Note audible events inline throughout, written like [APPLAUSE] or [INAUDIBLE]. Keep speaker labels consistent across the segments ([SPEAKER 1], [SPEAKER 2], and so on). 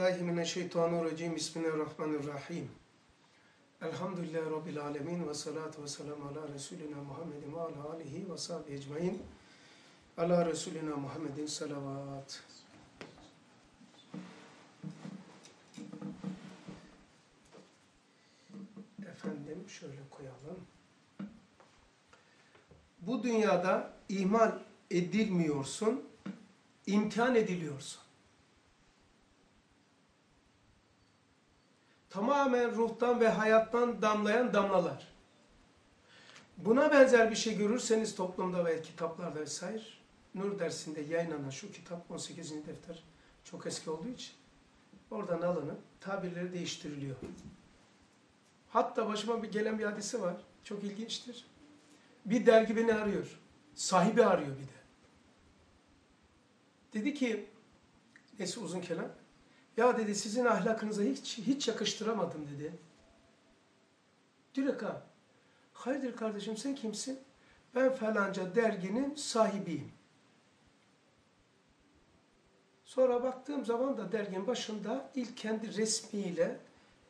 [SPEAKER 1] Mineşşeytanirracim. Bismillahirrahmanirrahim. Elhamdülillahi Rabbil alemin ve salatu ve selamu ala Resulina Muhammedin ve ala alihi ve sahbihi ecmain. Ala Resulina Muhammedin salavat. Efendim şöyle koyalım. Bu dünyada ihmal edilmiyorsun, imtihan ediliyorsun. Tamamen ruhtan ve hayattan damlayan damlalar. Buna benzer bir şey görürseniz toplumda ve kitaplarda vesaire, Nur dersinde yayınlanan şu kitap 18. defter çok eski olduğu için oradan alınıp tabirleri değiştiriliyor. Hatta başıma bir gelen bir hadisi var. Çok ilginçtir. Bir dergi beni arıyor. Sahibi arıyor bir de. Dedi ki, neyse uzun kelam. Ya dedi sizin ahlakınıza hiç hiç yakıştıramadım dedi. Direka. Hayırdır kardeşim sen kimsin? Ben falanca derginin sahibiyim. Sonra baktığım zaman da derginin başında ilk kendi resmiyle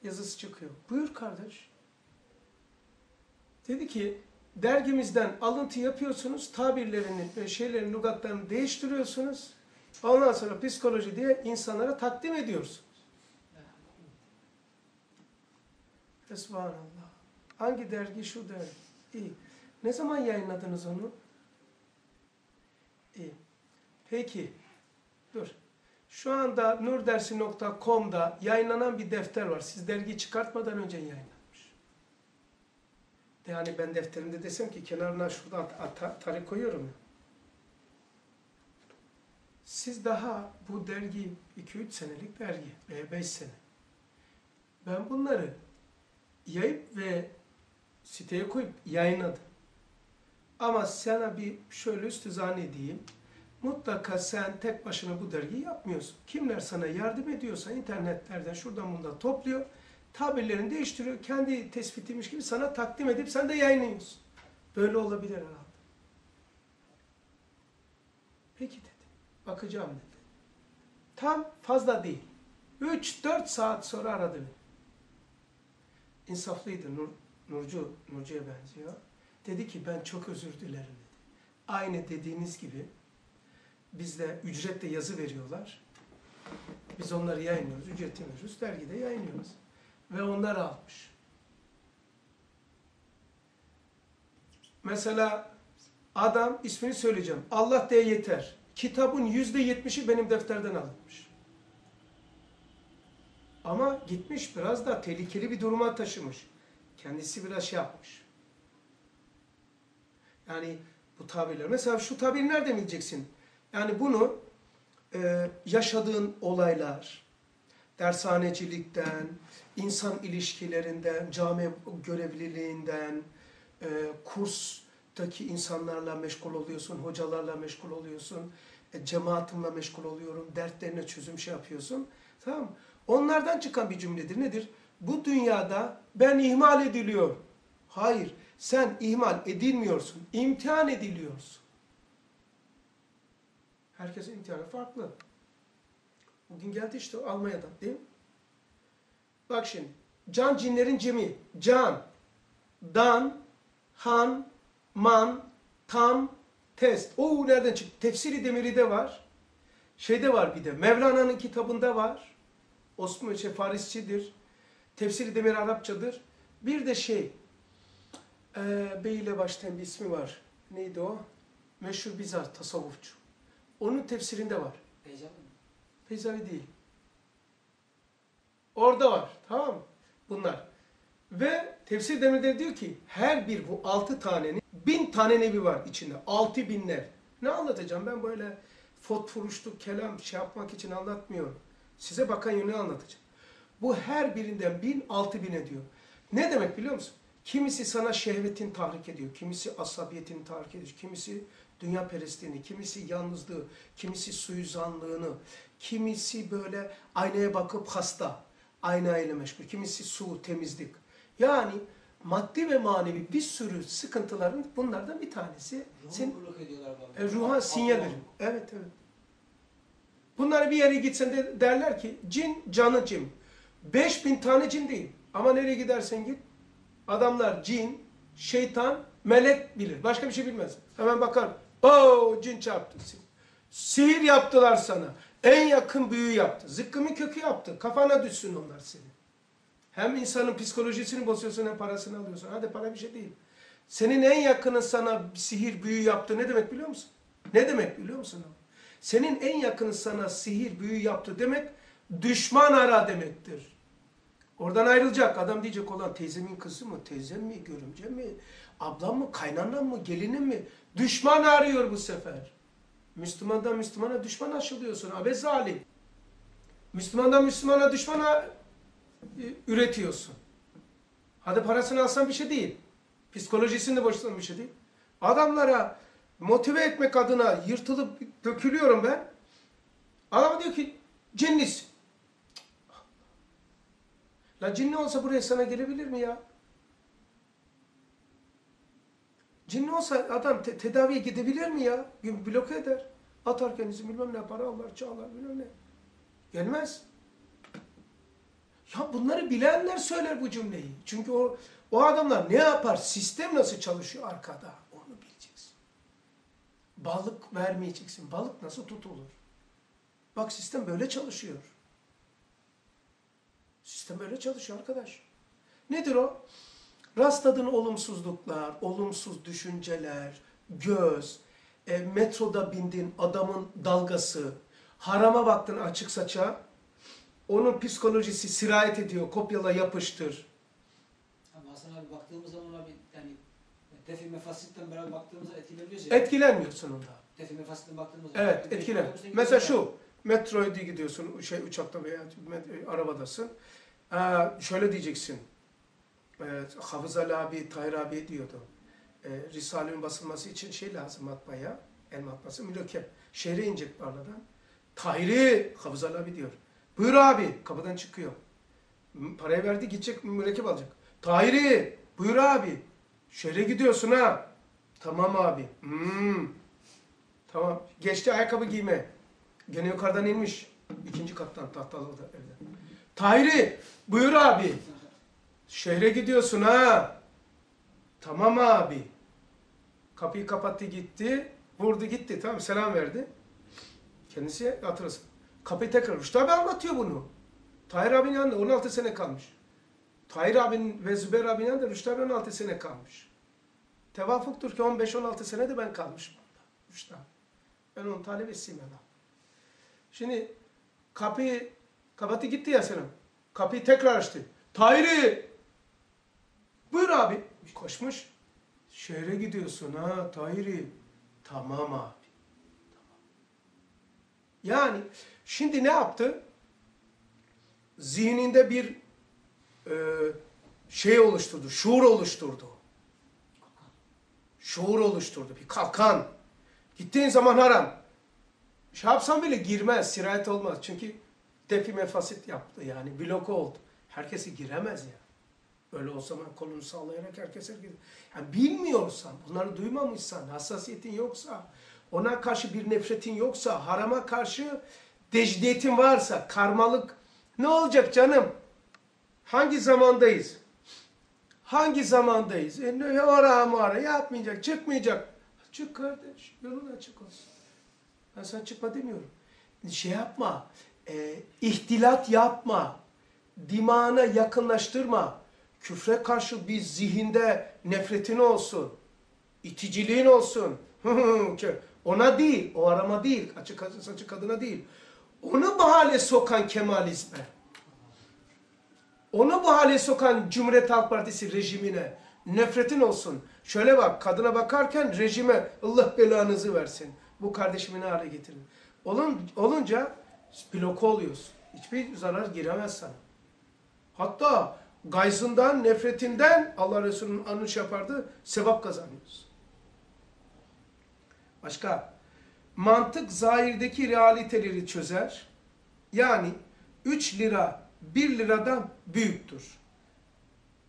[SPEAKER 1] yazısı çıkıyor. Buyur kardeş. Dedi ki dergimizden alıntı yapıyorsunuz, tabirlerini ve şeylerin lügatlarını değiştiriyorsunuz. Ondan sonra psikoloji diye insanlara takdim ediyorsunuz. Esbhanallah. Hangi dergi? Şu dergi. İyi. Ne zaman yayınladınız onu? İyi. Peki. Dur. Şu anda nurdersi.com'da yayınlanan bir defter var. Siz dergi çıkartmadan önce yayınlanmış. Yani ben defterimde desem ki kenarına şuradan tarih koyuyorum ya. Siz daha bu dergi 2-3 senelik dergi veya 5 sene. Ben bunları yayıp ve siteye koyup yayınladım. Ama sana bir şöyle üstü zannedeyim. Mutlaka sen tek başına bu dergiyi yapmıyorsun. Kimler sana yardım ediyorsa internetlerden şuradan bundan topluyor. Tabirlerini değiştiriyor. Kendi tespitiymiş gibi sana takdim edip sen de yayınlıyorsun. Böyle olabilir herhalde. Peki dedi. Bakacağım dedi. Tam fazla değil. 3-4 saat sonra aradı beni. İnsaflıydı. Nur, Nurcu, Nurcu'ya benziyor. Dedi ki ben çok özür dilerim dedi. Aynı dediğiniz gibi bizde ücretle yazı veriyorlar. Biz onları yayınlıyoruz. Ücretli veriyoruz. Dergide yayınlıyoruz. Ve onlar almış. Mesela adam ismini söyleyeceğim. Allah diye yeter. Kitabın yüzde yetmişi benim defterden alınmış. Ama gitmiş biraz da tehlikeli bir duruma taşımış. Kendisi biraz şey yapmış. Yani bu tabirler. Mesela şu tabiri nereden bileceksin? Yani bunu e, yaşadığın olaylar, dershanecilikten, insan ilişkilerinden, cami görevliliğinden, e, kurstaki insanlarla meşgul oluyorsun, hocalarla meşgul oluyorsun, e, cemaatimle meşgul oluyorum, dertlerine çözüm şey yapıyorsun. Tamam? Onlardan çıkan bir cümledir. Nedir? Bu dünyada ben ihmal ediliyorum. Hayır, sen ihmal edilmiyorsun, imtihan ediliyorsun. Herkesin imtihanı farklı. Bugün geldi işte Almanya'dan değil mi? Bak şimdi, can cinlerin cemi, can, dan, han, man, tam, test. O nereden çıktı? Tefsiri Demiri'de var. Şeyde var bir de. Mevlana'nın kitabında var. Osman şey, Farisçidir. Tefsiri Demir Arapçadır. Bir de şey, e, Bey ile başlayan bir ismi var. Neydi o? Meşhur Bizar, tasavvufçu. Onun tefsirinde var.
[SPEAKER 2] Peyzavi mi?
[SPEAKER 1] Peyzavi değil. Orada var. Tamam mı? Bunlar. Ve tefsir demirde diyor ki her bir bu altı tanenin bin tane nevi var içinde. Altı binler. Ne anlatacağım? Ben böyle fot furuşluk, kelam şey yapmak için anlatmıyorum. Size bakan yönü anlatacağım. Bu her birinden bin, altı bin ediyor. Ne demek biliyor musun? Kimisi sana şehvetin tahrik ediyor, kimisi asabiyetin tahrik ediyor, kimisi dünya perestliğini, kimisi yalnızlığı, kimisi suizanlığını, kimisi böyle aynaya bakıp hasta, aynayla meşgul, kimisi su, temizlik. Yani maddi ve manevi bir sürü sıkıntıların bunlardan bir tanesi.
[SPEAKER 2] Ruhu
[SPEAKER 1] Sen,
[SPEAKER 2] ediyorlar
[SPEAKER 1] e, ruha sinyal verir. Evet, evet. Bunları bir yere gitsen de derler ki cin canı cin. 5000 tane cin değil. Ama nereye gidersen git. Adamlar cin, şeytan, melek bilir. Başka bir şey bilmez. Hemen bakar. Oo cin çarptı. Sihir yaptılar sana. En yakın büyü yaptı. Zıkkımın kökü yaptı. Kafana düşsün onlar senin. Hem insanın psikolojisini bozuyorsun hem parasını alıyorsun. Hadi para bir şey değil. Senin en yakının sana sihir büyü yaptı. Ne demek biliyor musun? Ne demek biliyor musun? Senin en yakının sana sihir büyü yaptı demek düşman ara demektir. Oradan ayrılacak. Adam diyecek olan teyzemin kızı mı, teyzem mi, görümcem mi, ablam mı, kaynanam mı, gelinim mi? Düşman arıyor bu sefer. Müslümandan Müslümana düşman aşılıyorsun. Abe zalim. Müslümandan Müslümana düşmana e, üretiyorsun. Hadi parasını alsan bir şey değil. Psikolojisini de boşsan bir şey değil. Adamlara motive etmek adına yırtılıp dökülüyorum ben. Adam diyor ki cinlisin. La cinni olsa buraya sana gelebilir mi ya? Cinni olsa adam te tedaviye gidebilir mi ya? Gün bloke eder. Atar kendisi bilmem ne para alır, çağlar bilmem ne. Gelmez. Ya bunları bilenler söyler bu cümleyi. Çünkü o o adamlar ne yapar? Sistem nasıl çalışıyor arkada? Onu bileceksin. Balık vermeyeceksin. Balık nasıl tutulur? Bak sistem böyle çalışıyor. Sistem böyle çalışıyor arkadaş. Nedir o? Rastladığın olumsuzluklar, olumsuz düşünceler, göz, e, metroda bindin adamın dalgası, harama baktın açık saça, onun psikolojisi sirayet ediyor, kopyala yapıştır.
[SPEAKER 2] Ama Hasan abi baktığımız zaman abi yani defi mefasitten beraber baktığımızda etkileniyoruz ya.
[SPEAKER 1] Etkilenmiyorsun onda.
[SPEAKER 2] Defi mefasitten baktığımız zaman.
[SPEAKER 1] Evet, etkilen. Mesela şu, metroya gidiyorsun, şey uçakta veya arabadasın. Ee, şöyle diyeceksin. Evet, Hafız Ali abi, Tahir abi diyordu. Ee, Risale'nin basılması için şey lazım matbaaya, el matbaası, mülakep. Şehre inecek barladan. Tahir'i, Hafız Ali abi diyor. Buyur abi, kapıdan çıkıyor. Parayı verdi, gidecek, mürekkep alacak. Tahir'i, buyur abi. Şehre gidiyorsun ha. Tamam abi. Hmm. Tamam. Geçti ayakkabı giyme. Gene yukarıdan inmiş. İkinci kattan tahtalı oda evde. Tahir'i, buyur abi. Şehre gidiyorsun ha. Tamam abi. Kapıyı kapattı gitti. Vurdu gitti. Tamam selam verdi. Kendisi hatırlasın. Kapıyı tekrar. Rüştü abi anlatıyor bunu. Tahir abinin yanında 16 sene kalmış. Tahir abinin ve Zübeyir abinin yanında Rüştü abi 16 sene kalmış. Tevafuktur ki 15-16 sene de ben kalmışım orada. Rüştü abi. Ben onun talebesiyim adam. Şimdi kapıyı kapattı gitti ya senin. Kapıyı tekrar açtı. Tahir'i buyur abi. Koşmuş. Şehre gidiyorsun ha Tahir'i. Tamam abi. Yani şimdi ne yaptı? Zihninde bir e, şey oluşturdu, şuur oluşturdu. Şuur oluşturdu, bir kalkan. Gittiğin zaman haram. Şey yapsan bile girmez, sirayet olmaz. Çünkü defi mefasit yaptı yani, blok oldu. Herkesi giremez ya. Öyle o zaman kolunu sallayarak herkes herkes. Yani bilmiyorsan, bunları duymamışsan, hassasiyetin yoksa, ona karşı bir nefretin yoksa, harama karşı decdiyetin varsa, karmalık ne olacak canım? Hangi zamandayız? Hangi zamandayız? E ne ara mara yapmayacak, çıkmayacak. Çık kardeş, yolun açık olsun. Ben sana çıkma demiyorum. Şey yapma, e, ihtilat yapma, dimağına yakınlaştırma. Küfre karşı bir zihinde nefretin olsun, iticiliğin olsun. [LAUGHS] Ona değil, o arama değil, açık saçı kadına değil. Onu bu hale sokan Kemalizme. Onu bu hale sokan Cumhuriyet Halk Partisi rejimine nefretin olsun. Şöyle bak, kadına bakarken rejime Allah belanızı versin. Bu kardeşimi ne hale getirin. Olun, olunca blok oluyorsun. Hiçbir zarar giremez sana. Hatta gayzından, nefretinden Allah Resulü'nün anış yapardı, sevap kazanıyorsun. Başka, mantık zahirdeki realiteleri çözer. Yani 3 lira 1 liradan büyüktür.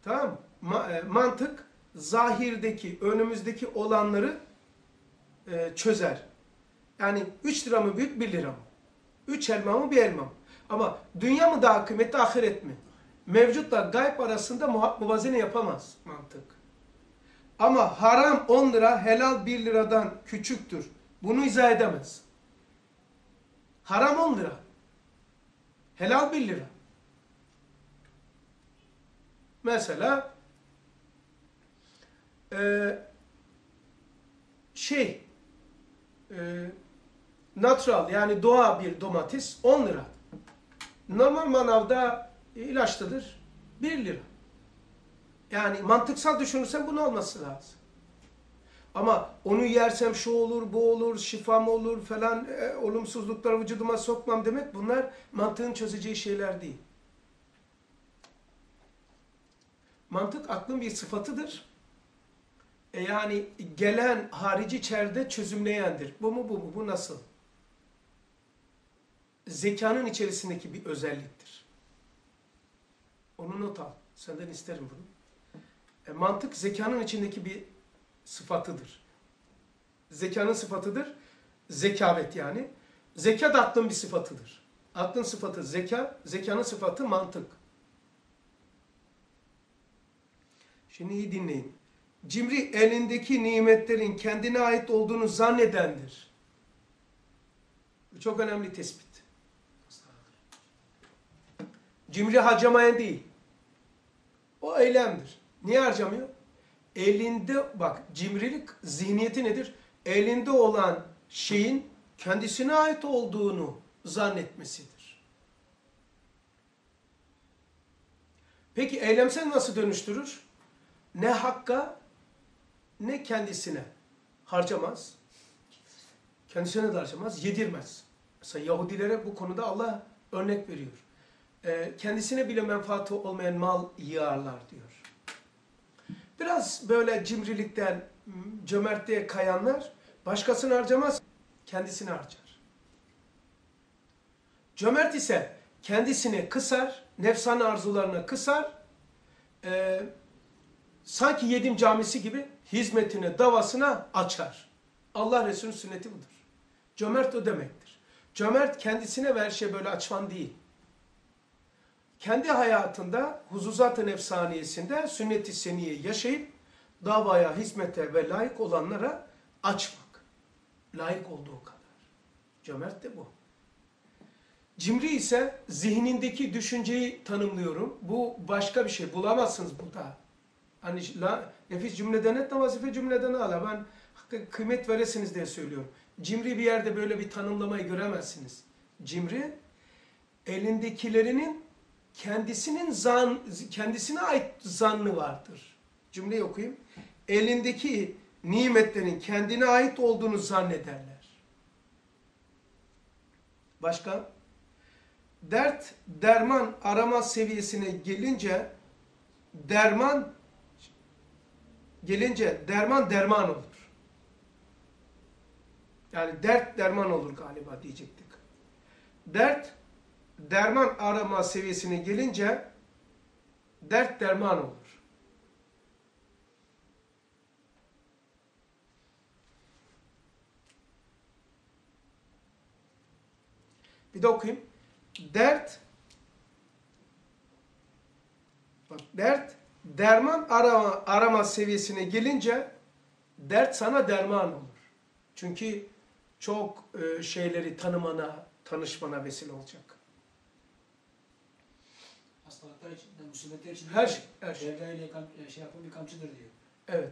[SPEAKER 1] Tamam? Ma e, mantık zahirdeki, önümüzdeki olanları e, çözer. Yani 3 lira mı büyük, 1 lira mı? Üç elma mı bir elma mı? Ama dünya mı daha kıymetli ahiret mi? Mevcutla gayb arasında muvazene yapamaz mantık. Ama haram 10 lira, helal 1 liradan küçüktür. Bunu izah edemez. Haram 10 lira. Helal 1 lira. Mesela e, şey e, natural yani doğa bir domates 10 lira. Normal manavda ilaçlıdır 1 lira. Yani mantıksal düşünürsen bunu olması lazım. Ama onu yersem şu olur, bu olur, şifam olur falan, e, olumsuzlukları vücuduma sokmam demek bunlar mantığın çözeceği şeyler değil. Mantık aklın bir sıfatıdır. E yani gelen harici çerde çözümleyendir. Bu mu bu mu? Bu nasıl? Zekanın içerisindeki bir özelliktir. Onu not al. Senden isterim bunu. E, mantık zekanın içindeki bir sıfatıdır. Zekanın sıfatıdır. Zekavet yani. Zeka da aklın bir sıfatıdır. Aklın sıfatı zeka, zekanın sıfatı mantık. Şimdi iyi dinleyin. Cimri elindeki nimetlerin kendine ait olduğunu zannedendir. Bu çok önemli tespit. Cimri harcamayan değil. O eylemdir. Niye harcamıyor? Elinde, bak cimrilik zihniyeti nedir? Elinde olan şeyin kendisine ait olduğunu zannetmesidir. Peki eylemsel nasıl dönüştürür? Ne hakka ne kendisine harcamaz. Kendisine de harcamaz, yedirmez. Mesela Yahudilere bu konuda Allah örnek veriyor. Ee, kendisine bile menfaati olmayan mal yığarlar diyor. Biraz böyle cimrilikten, cömertliğe kayanlar başkasını harcamaz, kendisini harcar. Cömert ise kendisini kısar, nefsani arzularına kısar, e, sanki yedim camisi gibi hizmetine, davasına açar. Allah Resulü'nün sünneti budur. Cömert o demektir. Cömert kendisine ver şey böyle açan değil. Kendi hayatında huzuzat-ı nefsaniyesinde sünnet-i seniye yaşayıp davaya, hizmete ve layık olanlara açmak. Layık olduğu kadar. Cömert de bu. Cimri ise zihnindeki düşünceyi tanımlıyorum. Bu başka bir şey. Bulamazsınız burada. Hani la, nefis cümleden et vazife cümleden ala. Ben kıymet veresiniz diye söylüyorum. Cimri bir yerde böyle bir tanımlamayı göremezsiniz. Cimri elindekilerinin kendisinin zan, kendisine ait zannı vardır. Cümleyi okuyayım. Elindeki nimetlerin kendine ait olduğunu zannederler. Başka? Dert, derman arama seviyesine gelince derman gelince derman derman olur. Yani dert derman olur galiba diyecektik. Dert derman arama seviyesine gelince dert derman olur. Bir de okuyayım. Dert bak dert derman arama, arama seviyesine gelince dert sana derman olur. Çünkü çok e, şeyleri tanımana, tanışmana vesile olacak.
[SPEAKER 2] Hastalıklar için, musibetler için
[SPEAKER 1] her şey, her şey.
[SPEAKER 2] Derya ile e, şey yapan bir kamçıdır diyor.
[SPEAKER 1] Evet.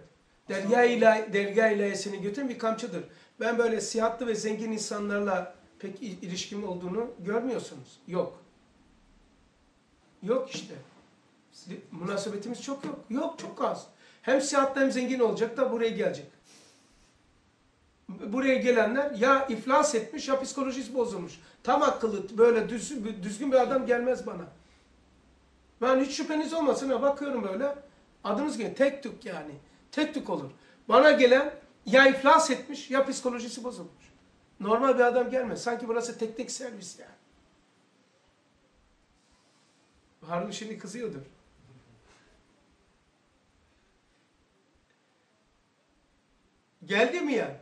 [SPEAKER 1] Derya ile derya ilahiyesini götüren bir kamçıdır. Ben böyle sihatlı ve zengin insanlarla pek ilişkim olduğunu görmüyorsunuz. Yok. Yok işte. Münasebetimiz çok yok. Yok çok az. Hem sihatlı hem zengin olacak da buraya gelecek. Buraya gelenler ya iflas etmiş ya psikolojisi bozulmuş. Tam akıllı böyle düz, düzgün bir adam gelmez bana. Ben hiç şüpheniz olmasın ha bakıyorum böyle. Adınız gibi tek tük yani. Tek tük olur. Bana gelen ya iflas etmiş ya psikolojisi bozulmuş. Normal bir adam gelmez. Sanki burası teknik servis yani. Harun şimdi kızıyordur. Geldi mi ya?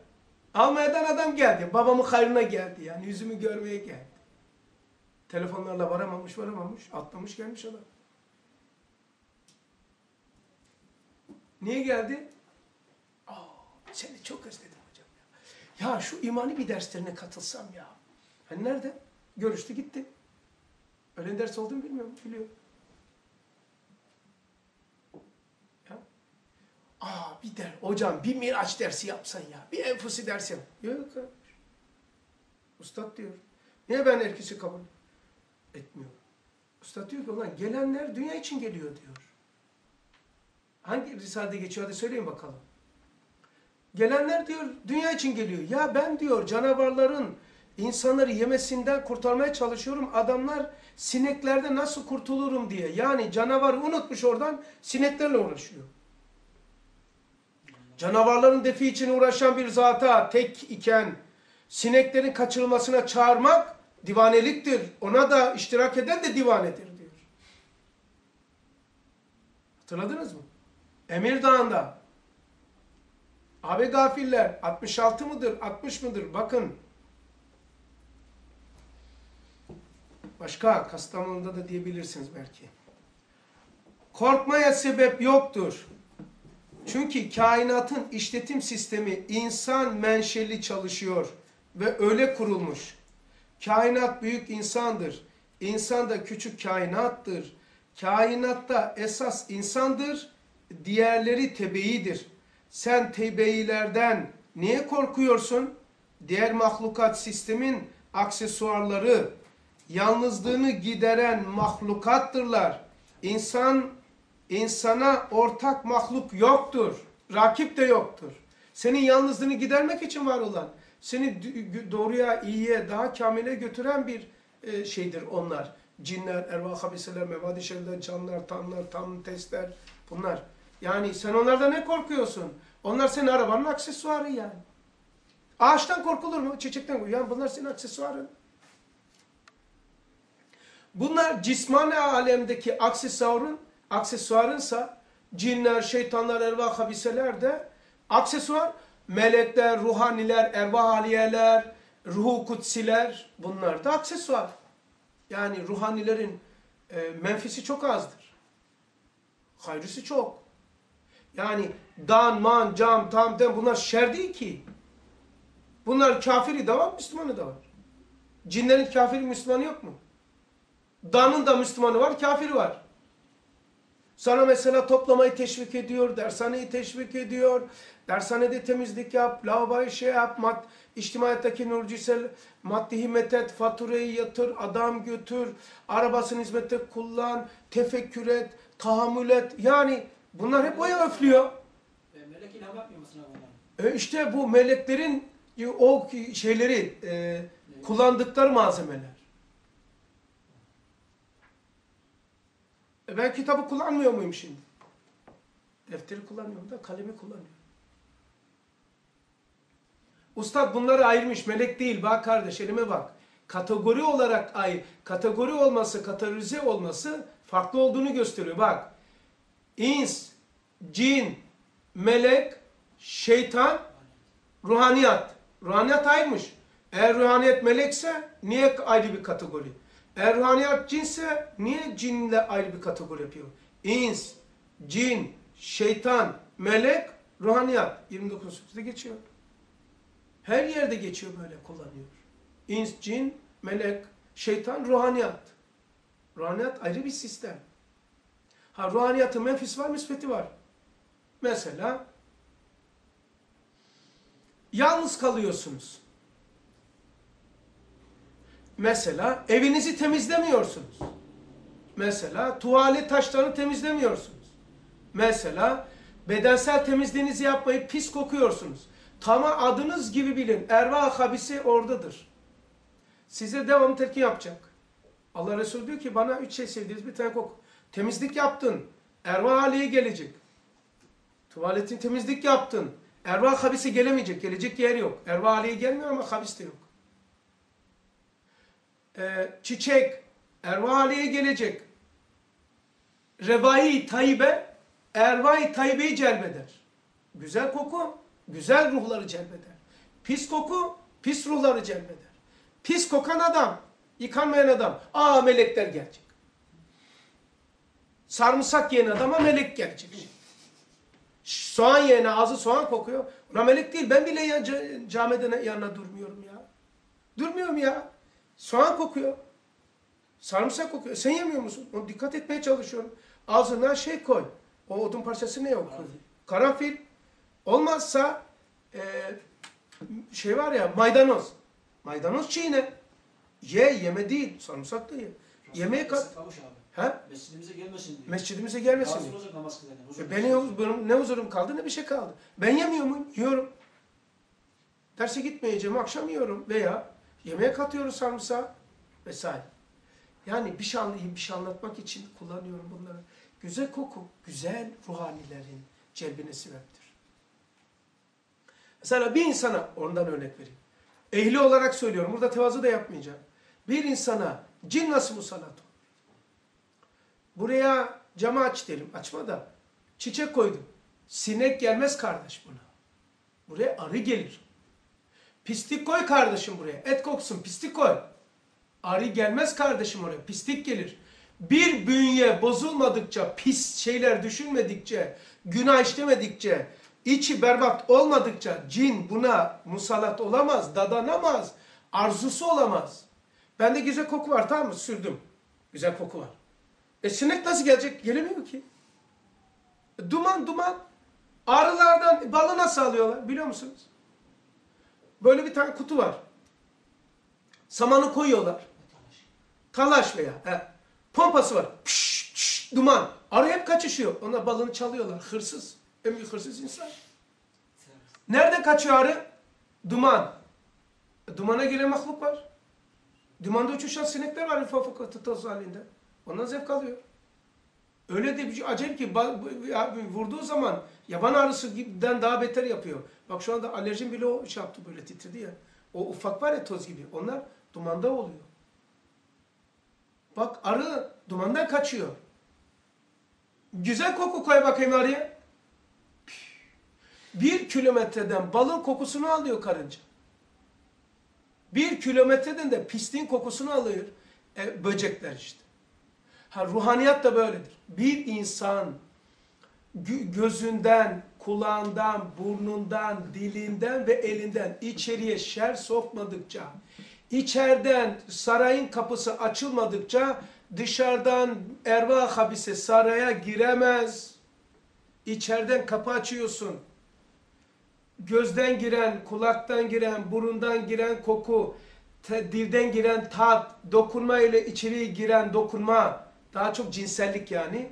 [SPEAKER 1] Almanya'dan adam geldi. Babamın hayrına geldi yani. Yüzümü görmeye geldi. Telefonlarla varamamış varamamış. Atlamış gelmiş adam. Niye geldi? Aa, seni çok özledim hocam ya. Ya şu imani bir derslerine katılsam ya. Hani nerede? Görüştü gitti. Öyle ders olduğunu bilmiyorum. Biliyor. Ya. Aa bir der. Hocam bir miraç dersi yapsan ya. Bir enfusi dersi yap. Yok. Ustad diyor. Niye ben herkesi kabul etmiyorum? Ustad diyor ki ulan gelenler dünya için geliyor diyor. Hangi risalede geçiyor hadi söyleyin bakalım. Gelenler diyor dünya için geliyor. Ya ben diyor canavarların insanları yemesinden kurtarmaya çalışıyorum. Adamlar sineklerde nasıl kurtulurum diye. Yani canavarı unutmuş oradan sineklerle uğraşıyor. Canavarların defi için uğraşan bir zata tek iken sineklerin kaçırılmasına çağırmak divaneliktir. Ona da iştirak eden de divanedir diyor. Hatırladınız mı? Emir Dağı'nda abi gafiller 66 mıdır 60 mıdır bakın başka Kastamonu'da da diyebilirsiniz belki. Korkmaya sebep yoktur. Çünkü kainatın işletim sistemi insan menşeli çalışıyor ve öyle kurulmuş. Kainat büyük insandır. İnsan da küçük kainattır. Kainatta esas insandır, diğerleri tebeidir. Sen tebeilerden niye korkuyorsun? Diğer mahlukat sistemin aksesuarları, yalnızlığını gideren mahlukattırlar. İnsan, insana ortak mahluk yoktur. Rakip de yoktur. Senin yalnızlığını gidermek için var olan, seni doğruya, iyiye, daha kamile götüren bir e, şeydir onlar. Cinler, ervah habiseler, mevadi şerifler, canlar, tanlar, tam testler bunlar. Yani sen onlardan ne korkuyorsun? Onlar senin arabanın aksesuarı yani. Ağaçtan korkulur mu? Çiçekten korkulur. Yani bunlar senin aksesuarın. Bunlar cismani alemdeki aksesuarın, aksesuarınsa cinler, şeytanlar, ervah habiseler de aksesuar. Melekler, ruhaniler, ervah aliyeler, ruhu kutsiler bunlar da aksesuar. Yani ruhanilerin e, menfisi çok azdır. Hayrısı çok. Yani dan, man, cam, tam, dem bunlar şer değil ki. Bunlar kafiri de var, Müslümanı da var. Cinlerin kafiri, Müslümanı yok mu? Danın da Müslümanı var, kafiri var. Sana mesela toplamayı teşvik ediyor, dershaneyi teşvik ediyor. Dershanede temizlik yap, lavaboyu şey yap, mad, içtimaiyattaki nurcisel maddi himmet et, faturayı yatır, adam götür, arabasını hizmette kullan, tefekkür et, tahammül et. Yani bunlar hep oya öflüyor.
[SPEAKER 2] E, melek ilham yapmıyor musun abi
[SPEAKER 1] E işte bu meleklerin o şeyleri e, kullandıkları malzemeler. E ben kitabı kullanmıyor muyum şimdi? Defteri kullanıyorum da kalemi kullanıyorum. Ustad bunları ayırmış. Melek değil. Bak kardeş elime bak. Kategori olarak ay, kategori olması, kategorize olması farklı olduğunu gösteriyor. Bak. İns, cin, melek, şeytan, ruhaniyat. Ruhaniyat ayrılmış. Eğer ruhaniyet melekse niye ayrı bir kategori? Eğer ruhaniyat cinse niye cinle ayrı bir kategori yapıyor? İns, cin, şeytan, melek, ruhaniyat. 29 sözde geçiyor. Her yerde geçiyor böyle kullanıyor. İns, cin, melek, şeytan, ruhaniyat. Ruhaniyat ayrı bir sistem. Ha ruhaniyatın menfisi var, müsbeti var. Mesela yalnız kalıyorsunuz. Mesela evinizi temizlemiyorsunuz. Mesela tuvalet taşlarını temizlemiyorsunuz. Mesela bedensel temizliğinizi yapmayıp pis kokuyorsunuz. Tama adınız gibi bilin. Erva habisi oradadır. Size devam telkin yapacak. Allah Resulü diyor ki bana üç şey sevdiniz bir tane koku. Temizlik yaptın. Erva haliye gelecek. Tuvaletin temizlik yaptın. Erva habisi gelemeyecek. Gelecek yer yok. Erva haliye gelmiyor ama habis de yok. Ee, çiçek erva haliye gelecek. Revai tayyibe ervai tayyibeyi celbeder. Güzel koku güzel ruhları celbeder. Pis koku pis ruhları celbeder. Pis kokan adam Yıkanmayan adam. Aa melekler gelecek. Sarımsak yiyen adama melek gelecek. Soğan yiyene ağzı soğan kokuyor. Ona melek değil. Ben bile ya, camide yanına durmuyorum ya. Durmuyorum ya. Soğan kokuyor. Sarımsak kokuyor. Sen yemiyor musun? Onu dikkat etmeye çalışıyorum. Ağzına şey koy. O odun parçası ne o? Karanfil. Olmazsa e, şey var ya maydanoz. Maydanoz çiğne. Ye, yeme değil. Sarımsak da ye. Yemeğe kat.
[SPEAKER 2] Kavuş abi.
[SPEAKER 1] He?
[SPEAKER 2] Mescidimize gelmesin diye.
[SPEAKER 1] Mescidimize gelmesin
[SPEAKER 2] Rahatsız
[SPEAKER 1] diye.
[SPEAKER 2] olacak namaz kılarken. huzur
[SPEAKER 1] E benim, benim ne huzurum kaldı ne bir şey kaldı. Ben yemiyor muyum? Yiyorum. Derse gitmeyeceğim akşam yiyorum veya yemeğe katıyoruz sarımsağı vesaire. Yani bir şey, anlayayım, bir şey anlatmak için kullanıyorum bunları. Güzel koku, güzel ruhanilerin celbine sebeptir. Mesela bir insana, ondan örnek vereyim. Ehli olarak söylüyorum, burada tevazu da yapmayacağım. Bir insana cin nasıl musallat olur? Buraya camı aç derim. Açma da. Çiçek koydum. Sinek gelmez kardeş buna. Buraya arı gelir. Pislik koy kardeşim buraya. Et koksun pislik koy. Arı gelmez kardeşim oraya. Pislik gelir. Bir bünye bozulmadıkça, pis şeyler düşünmedikçe, günah işlemedikçe, içi berbat olmadıkça cin buna musallat olamaz, dadanamaz, arzusu olamaz. Bende güzel koku var tamam mı? Sürdüm. Güzel koku var. E sinek nasıl gelecek? Gelemiyor ki. E, duman duman. Arılardan balı nasıl alıyorlar biliyor musunuz? Böyle bir tane kutu var. Samanı koyuyorlar. Talaş veya he. pompası var. Pş, pş, duman. Arı hep kaçışıyor. Ona balını çalıyorlar. Hırsız. En büyük hırsız insan. Nerede kaçıyor arı? Duman. E, dumana giren mahluk var. Dumanda uçuşan sinekler var ufak ufak toz halinde. Ondan zevk alıyor. Öyle de bir şey acayip ki vurduğu zaman yaban arısından daha beter yapıyor. Bak şu anda alerjim bile o şey yaptı böyle titredi ya. O ufak var ya toz gibi. Onlar dumanda oluyor. Bak arı dumandan kaçıyor. Güzel koku koy bakayım arıya. Bir kilometreden balın kokusunu alıyor karınca. Bir kilometreden de pisliğin kokusunu alıyor e, böcekler işte. Ha, ruhaniyat da böyledir. Bir insan gö- gözünden, kulağından, burnundan, dilinden ve elinden içeriye şer sokmadıkça, içeriden sarayın kapısı açılmadıkça dışarıdan erva habise saraya giremez. İçeriden kapı açıyorsun. Gözden giren, kulaktan giren, burundan giren koku, dilden giren tat, dokunma ile içeriye giren dokunma, daha çok cinsellik yani.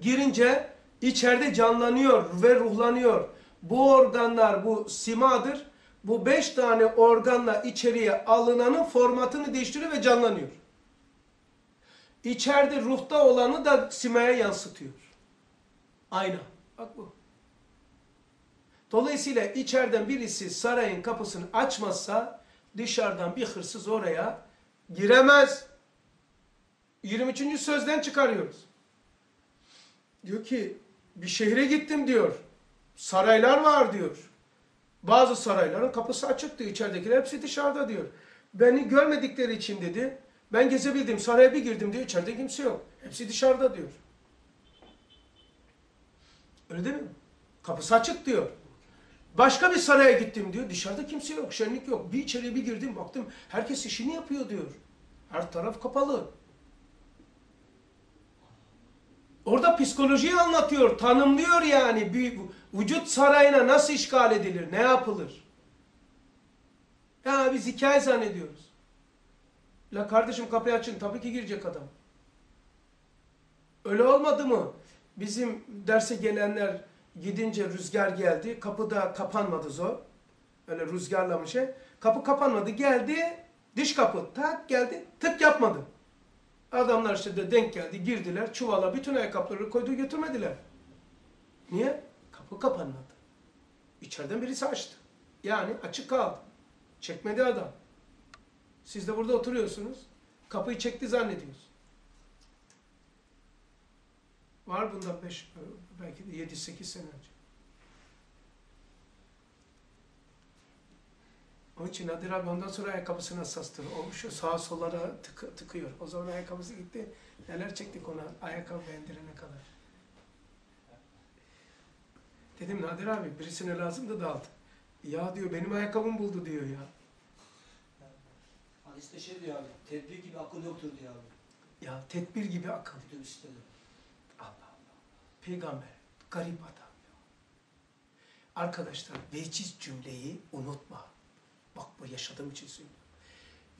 [SPEAKER 1] Girince içeride canlanıyor ve ruhlanıyor. Bu organlar bu simadır. Bu beş tane organla içeriye alınanın formatını değiştiriyor ve canlanıyor. İçeride ruhta olanı da simaya yansıtıyor. Ayna. Bak bu. Dolayısıyla içeriden birisi sarayın kapısını açmazsa dışarıdan bir hırsız oraya giremez. 23. sözden çıkarıyoruz. Diyor ki bir şehre gittim diyor. Saraylar var diyor. Bazı sarayların kapısı açıktı. içeridekiler hepsi dışarıda diyor. Beni görmedikleri için dedi. Ben gezebildim. Saraya bir girdim diyor. İçeride kimse yok. Hepsi dışarıda diyor. Öyle değil mi? Kapısı açık diyor. Başka bir saraya gittim diyor. Dışarıda kimse yok. Şenlik yok. Bir içeriye bir girdim baktım. Herkes işini yapıyor diyor. Her taraf kapalı. Orada psikolojiyi anlatıyor, tanımlıyor yani. Bir vücut sarayına nasıl işgal edilir, ne yapılır? Ya biz hikaye zannediyoruz. La kardeşim kapıyı açın, tabii ki girecek adam. Öyle olmadı mı? Bizim derse gelenler gidince rüzgar geldi, kapıda kapanmadı zor. Öyle rüzgarla şey. Kapı kapanmadı, geldi, dış kapı tak geldi, tık yapmadı. Adamlar işte de denk geldi, girdiler, çuvala bütün ayakkabıları koydu götürmediler. Niye? Kapı kapanmadı. İçeriden birisi açtı. Yani açık kaldı. Çekmedi adam. Siz de burada oturuyorsunuz. Kapıyı çekti zannediyorsunuz. Var bunda 5, belki de 7-8 sene önce. Onun için Nadir abi ondan sonra ayakkabısını hassastır. O şu sağa sollara tıkı, tıkıyor. O zaman ayakkabısı gitti. Neler çektik ona ayakkabı beğendirene kadar. Dedim Nadir abi birisine lazımdı da aldı. Ya diyor benim ayakkabım buldu diyor ya.
[SPEAKER 2] Hadiste şey diyor abi, tedbir gibi akıl yoktur diyor abi.
[SPEAKER 1] Ya tedbir gibi akıl.
[SPEAKER 2] Bütün sitede.
[SPEAKER 1] Allah Allah. Peygamber garip adam. ya. Arkadaşlar veciz cümleyi unutma. Bak bu yaşadığım için söylüyorum.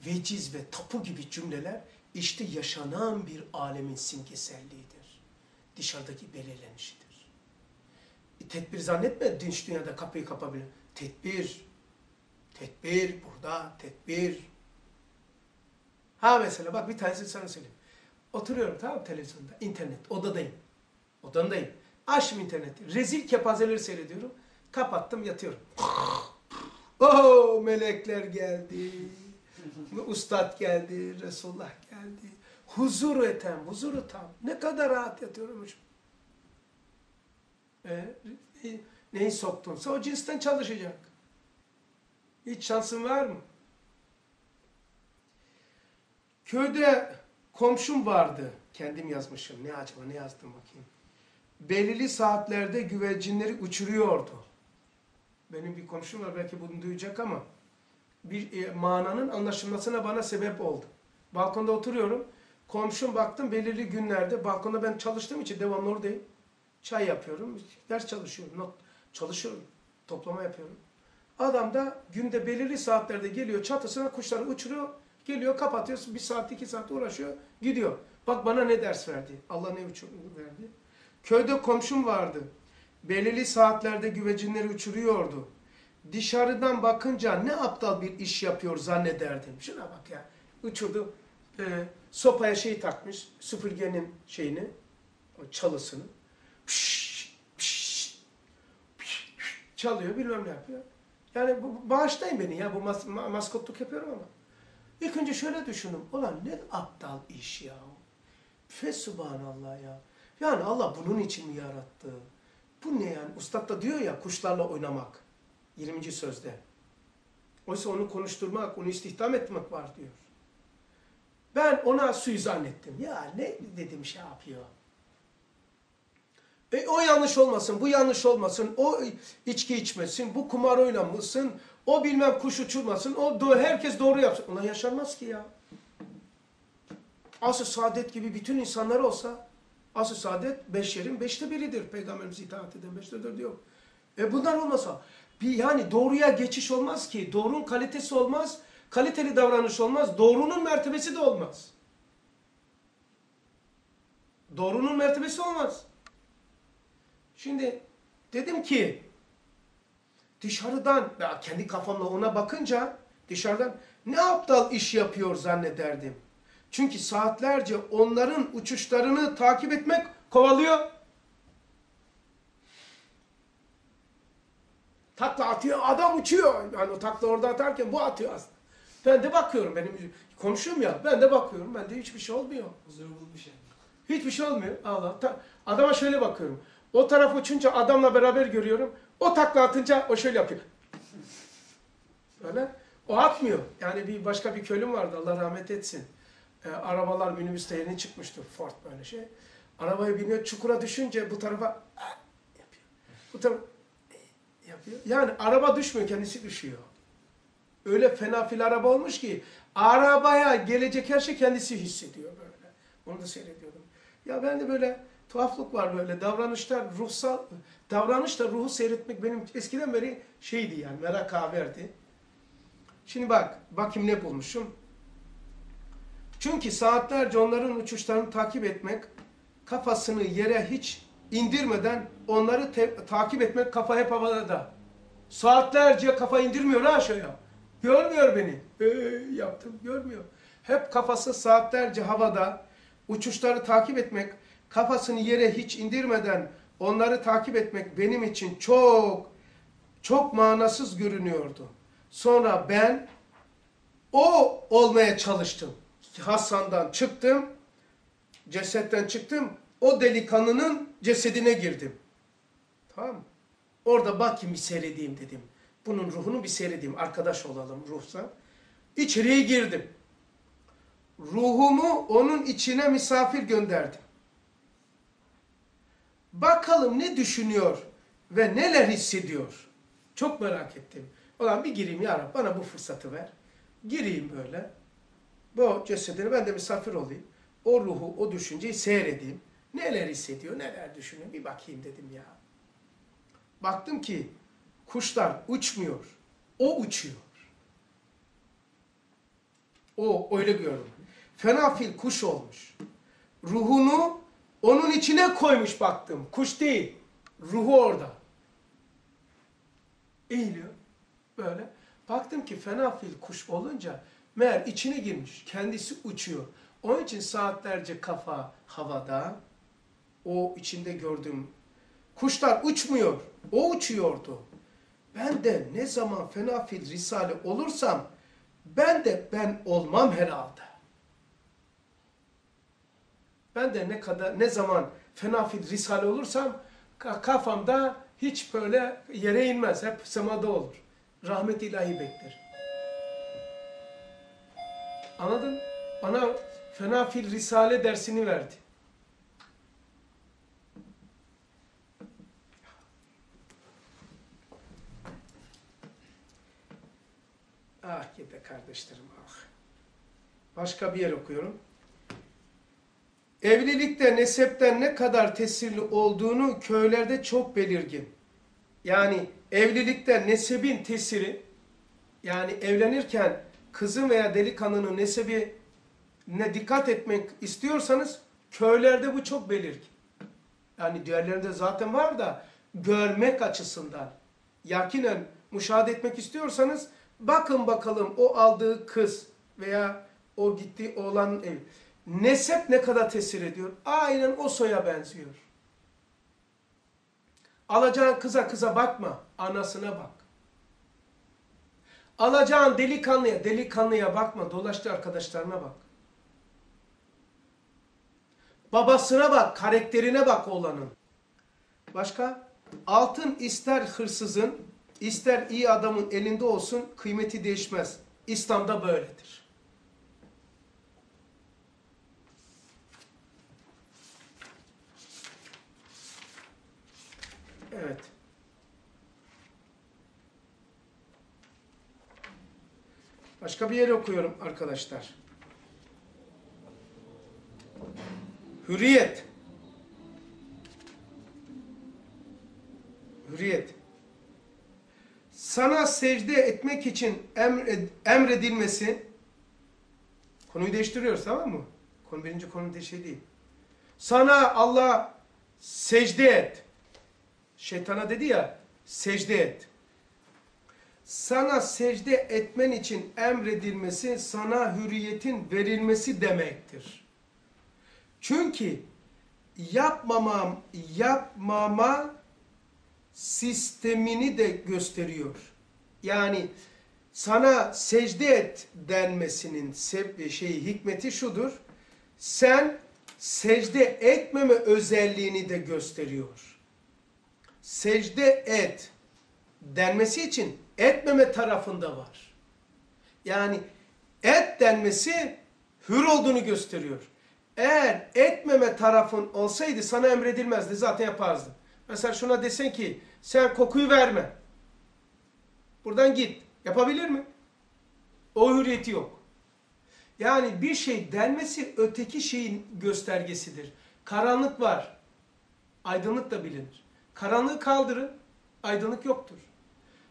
[SPEAKER 1] Veciz ve tapu gibi cümleler işte yaşanan bir alemin simgeselliğidir. Dışarıdaki belirlenişidir. E, tedbir zannetme dış dünyada kapıyı kapabilir. Tedbir. Tedbir burada. Tedbir. Ha mesela bak bir tanesi sana söyleyeyim. Oturuyorum tamam televizyonda, internet, odadayım. Odamdayım. Açtım interneti. Rezil kepazeleri seyrediyorum. Kapattım yatıyorum. Oh melekler geldi. Ustad geldi. Resulullah geldi. Huzur etem, huzuru tam. Ne kadar rahat yatıyormuş. E, ne- neyi soktunsa o cinsten çalışacak. Hiç şansın var mı? Köyde komşum vardı. Kendim yazmışım. Ne acaba ne yazdım bakayım. Belirli saatlerde güvercinleri uçuruyordu. Benim bir komşum var belki bunu duyacak ama bir e, mananın anlaşılmasına bana sebep oldu. Balkonda oturuyorum. Komşum baktım belirli günlerde balkonda ben çalıştığım için devamlı oradayım. Çay yapıyorum, ders çalışıyorum, not çalışıyorum, toplama yapıyorum. Adam da günde belirli saatlerde geliyor çatısına kuşları uçuruyor, geliyor kapatıyor, bir saat iki saat uğraşıyor, gidiyor. Bak bana ne ders verdi, Allah ne uçur verdi. Köyde komşum vardı. Belirli saatlerde güvecinleri uçuruyordu. Dışarıdan bakınca ne aptal bir iş yapıyor zannederdim. Şuna bak ya. Uçurdu. e, sopaya şey takmış. Süpürgenin şeyini. Çalısını. Pşşş, pşşş, pşşş, çalıyor bilmem ne yapıyor. Yani bu, bağışlayın beni ya bu mas, ma- maskotluk yapıyorum ama. İlk önce şöyle düşündüm. Ulan ne aptal iş ya. Fesubhanallah ya. Yani Allah bunun için mi yarattı? Bu ne yani? Ustad da diyor ya kuşlarla oynamak. 20. sözde. Oysa onu konuşturmak, onu istihdam etmek var diyor. Ben ona suizan ettim. Ya ne dedim şey yapıyor. E, o yanlış olmasın, bu yanlış olmasın, o içki içmesin, bu kumar oynamasın, o bilmem kuş uçurmasın, o do- herkes doğru yapsın. Ulan yaşanmaz ki ya. Asıl saadet gibi bütün insanlar olsa, asıl saadet beşerin beşte biridir. Peygamberimiz itaat eden beşte dördü yok. E bunlar olmasa, bir yani doğruya geçiş olmaz ki, doğrunun kalitesi olmaz, kaliteli davranış olmaz, doğrunun mertebesi de olmaz. Doğrunun mertebesi olmaz. Şimdi dedim ki dışarıdan ya kendi kafamla ona bakınca dışarıdan ne aptal iş yapıyor zannederdim. Çünkü saatlerce onların uçuşlarını takip etmek kovalıyor. Takla atıyor, adam uçuyor. Yani o takla orada atarken bu atıyor aslında. Ben de bakıyorum benim komşum ya. Ben de bakıyorum. Ben de hiçbir şey olmuyor.
[SPEAKER 2] Huzur bulmuş yani.
[SPEAKER 1] Hiçbir şey olmuyor. Allah. Adama şöyle bakıyorum. O taraf uçunca adamla beraber görüyorum. O takla atınca o şöyle yapıyor. Böyle. O atmıyor. Yani bir başka bir köylüm vardı. Allah rahmet etsin. Ee, arabalar minibüste yeni çıkmıştı. Ford böyle şey. Arabaya biniyor. Çukura düşünce bu tarafa "Ah!" yapıyor. Bu tarafa "Eh!" yapıyor. Yani araba düşmüyor. Kendisi düşüyor. Öyle fena fil araba olmuş ki arabaya gelecek her şey kendisi hissediyor böyle. Onu da seyrediyordum. Ya ben de böyle tuhaflık var böyle davranışlar ruhsal davranışla ruhu seyretmek benim eskiden beri şeydi yani merak haberdi. Şimdi bak bakayım ne bulmuşum. Çünkü saatlerce onların uçuşlarını takip etmek kafasını yere hiç indirmeden onları takip etmek kafa hep havada da. Saatlerce kafa indirmiyor ha aşağıya. Görmüyor beni. Ee, yaptım görmüyor. Hep kafası saatlerce havada uçuşları takip etmek, kafasını yere hiç indirmeden onları takip etmek benim için çok çok manasız görünüyordu. Sonra ben o olmaya çalıştım. Hasan'dan çıktım, cesetten çıktım, o delikanlının cesedine girdim. Tamam? Orada bakayım bir seyredeyim dedim. bunun ruhunu bir seyredeyim. Arkadaş olalım ruhsa. İçeriye girdim. Ruhumu onun içine misafir gönderdim. Bakalım ne düşünüyor ve neler hissediyor. Çok merak ettim. Ulan bir gireyim ya Rab bana bu fırsatı ver. Gireyim böyle. Bu cesedine ben de misafir olayım. O ruhu, o düşünceyi seyredeyim. Neler hissediyor, neler düşünüyor bir bakayım dedim ya. Baktım ki kuşlar uçmuyor. O uçuyor. O öyle gördüm. Fena fil kuş olmuş. Ruhunu onun içine koymuş baktım. Kuş değil. Ruhu orada. Eğiliyor. Böyle. Baktım ki fena fil kuş olunca meğer içine girmiş. Kendisi uçuyor. Onun için saatlerce kafa havada. O içinde gördüğüm kuşlar uçmuyor. O uçuyordu. Ben de ne zaman fena fil risale olursam ben de ben olmam herhalde. Ben de ne kadar ne zaman fena fil risale olursam kafamda hiç böyle yere inmez. Hep semada olur. Rahmet ilahi bekler. Anladın? Bana fena fil risale dersini verdi. Ah be kardeşlerim ah. Başka bir yer okuyorum. Evlilikte nesepten ne kadar tesirli olduğunu köylerde çok belirgin. Yani evlilikte nesebin tesiri, yani evlenirken kızın veya delikanlının nesebi ne dikkat etmek istiyorsanız köylerde bu çok belirgin. Yani diğerlerinde zaten var da görmek açısından yakinen müşahede etmek istiyorsanız bakın bakalım o aldığı kız veya o gittiği oğlanın evi. Nesep ne kadar tesir ediyor? Aynen o soya benziyor. Alacağın kıza kıza bakma, anasına bak. Alacağın delikanlıya, delikanlıya bakma, dolaştı arkadaşlarına bak. Babasına bak, karakterine bak oğlanın. Başka? Altın ister hırsızın, ister iyi adamın elinde olsun kıymeti değişmez. İslam'da böyledir. Evet. Başka bir yere okuyorum arkadaşlar. Hürriyet. Hürriyet. Sana secde etmek için emredilmesi, konuyu değiştiriyoruz tamam mı? Konu birinci konu şey değil. Sana Allah secde et. Şeytana dedi ya secde et. Sana secde etmen için emredilmesi sana hürriyetin verilmesi demektir. Çünkü yapmamam, yapmama sistemini de gösteriyor. Yani sana secde et denmesinin şeyi hikmeti şudur. Sen secde etmeme özelliğini de gösteriyor secde et denmesi için etmeme tarafında var. Yani et denmesi hür olduğunu gösteriyor. Eğer etmeme tarafın olsaydı sana emredilmezdi zaten yaparsın. Mesela şuna desen ki sen kokuyu verme. Buradan git. Yapabilir mi? O hürriyeti yok. Yani bir şey denmesi öteki şeyin göstergesidir. Karanlık var. Aydınlık da bilinir. Karanlığı kaldırın, aydınlık yoktur.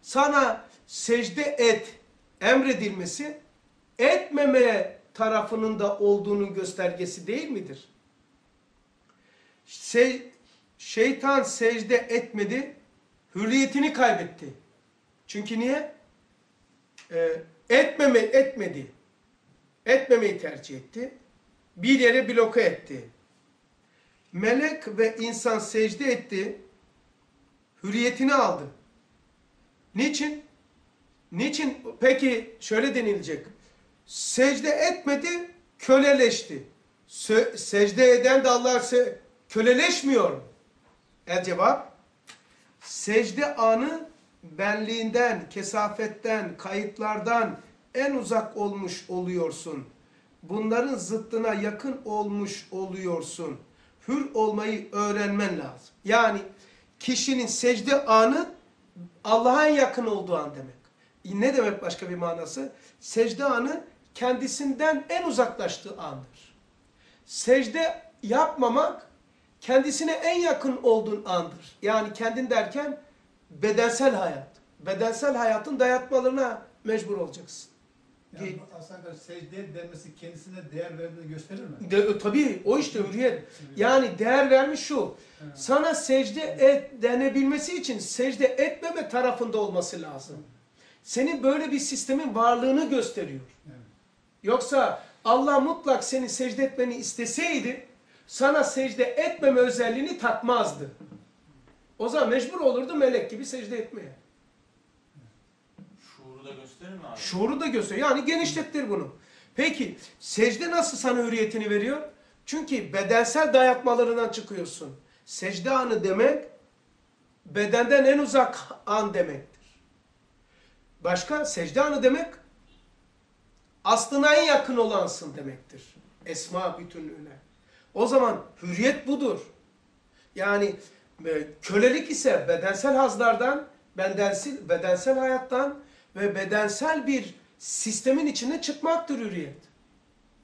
[SPEAKER 1] Sana secde et emredilmesi etmemeye tarafının da olduğunun göstergesi değil midir? Se şeytan secde etmedi, hürriyetini kaybetti. Çünkü niye? Ee, etmeme etmedi. Etmemeyi tercih etti. Bir yere bloke etti. Melek ve insan secde etti hürriyetini aldı. Niçin? Niçin? Peki şöyle denilecek. Secde etmedi, köleleşti. Se secde eden de Allah köleleşmiyor. El cevap, secde anı benliğinden, kesafetten, kayıtlardan en uzak olmuş oluyorsun. Bunların zıttına yakın olmuş oluyorsun. Hür olmayı öğrenmen lazım. Yani kişinin secde anı Allah'a yakın olduğu an demek. Ne demek başka bir manası? Secde anı kendisinden en uzaklaştığı andır. Secde yapmamak kendisine en yakın olduğun andır. Yani kendin derken bedensel hayat. Bedensel hayatın dayatmalarına mecbur olacaksın.
[SPEAKER 3] Yani aslında secdeye denmesi kendisine değer verdiğini gösterir mi?
[SPEAKER 1] De, tabii o işte hürriyet. Yani değer vermiş şu.
[SPEAKER 3] Evet.
[SPEAKER 1] Sana secde et denebilmesi için secde etmeme tarafında olması lazım. Senin böyle bir sistemin varlığını gösteriyor.
[SPEAKER 3] Evet.
[SPEAKER 1] Yoksa Allah mutlak seni secde etmeni isteseydi sana secde etmeme özelliğini takmazdı. O zaman mecbur olurdu melek gibi secde etmeye.
[SPEAKER 4] Şuuru da gösterir mi abi?
[SPEAKER 1] Şuuru da gösteriyor. Yani genişlettir bunu. Peki secde nasıl sana hürriyetini veriyor? Çünkü bedensel dayatmalarından çıkıyorsun. Secde anı demek bedenden en uzak an demektir. Başka secde anı demek aslına en yakın olansın demektir. Esma bütünlüğüne. O zaman hürriyet budur. Yani e, kölelik ise bedensel hazlardan, bedensel, bedensel hayattan ve bedensel bir sistemin içine çıkmaktır hürriyet.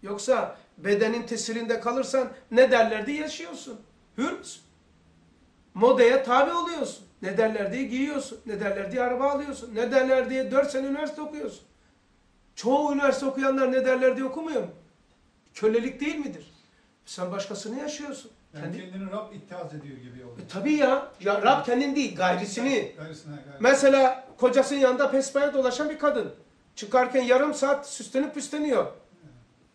[SPEAKER 1] Yoksa bedenin tesirinde kalırsan ne derler diye yaşıyorsun. Hür müsün? Modaya tabi oluyorsun. Ne derler diye giyiyorsun. Ne derler diye araba alıyorsun. Ne derler diye 4 sene üniversite okuyorsun. Çoğu üniversite okuyanlar ne derler diye okumuyor mu? Kölelik değil midir? Sen başkasını yaşıyorsun.
[SPEAKER 3] Yani
[SPEAKER 1] Kendi-
[SPEAKER 3] kendini Rab ittihaz ediyor gibi oluyor.
[SPEAKER 1] E, tabii ya. ya. Rab kendin değil, gayrisini.
[SPEAKER 3] Gayrısına gayri.
[SPEAKER 1] Mesela kocasının yanında pespaya dolaşan bir kadın. Çıkarken yarım saat süslenip püsleniyor.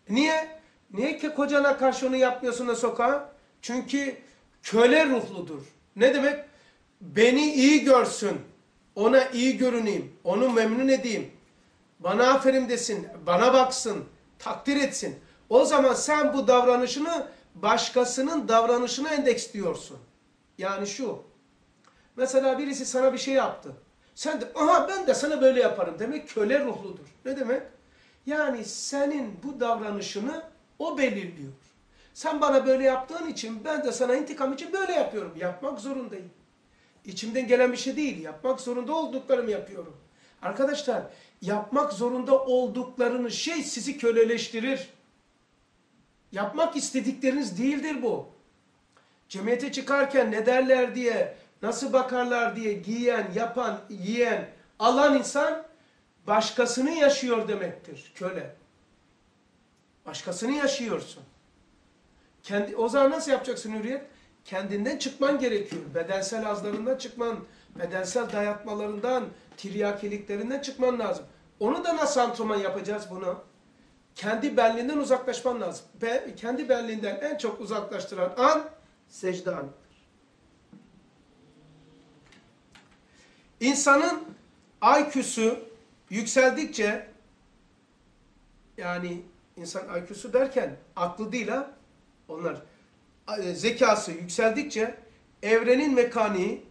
[SPEAKER 1] Niye? Niye ki kocana karşı onu yapmıyorsun da sokağa? Çünkü köle ruhludur. Ne demek? Beni iyi görsün. Ona iyi görüneyim. Onu memnun edeyim. Bana aferin desin. Bana baksın. Takdir etsin. O zaman sen bu davranışını başkasının davranışına endeksliyorsun. Yani şu. Mesela birisi sana bir şey yaptı. Sen de aha ben de sana böyle yaparım demek köle ruhludur. Ne demek? Yani senin bu davranışını o belirliyor. Sen bana böyle yaptığın için ben de sana intikam için böyle yapıyorum. Yapmak zorundayım. İçimden gelen bir şey değil. Yapmak zorunda olduklarımı yapıyorum. Arkadaşlar yapmak zorunda olduklarınız şey sizi köleleştirir. Yapmak istedikleriniz değildir bu. Cemiyete çıkarken ne derler diye, nasıl bakarlar diye giyen, yapan, yiyen, alan insan başkasını yaşıyor demektir köle. Başkasını yaşıyorsun. Kendi, o zaman nasıl yapacaksın hürriyet? Kendinden çıkman gerekiyor. Bedensel azlarından çıkman, bedensel dayatmalarından, tiryakiliklerinden çıkman lazım. Onu da nasıl antrenman yapacağız bunu? Kendi benliğinden uzaklaşman lazım. Be, kendi benliğinden en çok uzaklaştıran an secde anıdır. İnsanın IQ'su yükseldikçe yani insan IQ'su derken aklı değil ha onlar e, zekası yükseldikçe evrenin mekaniği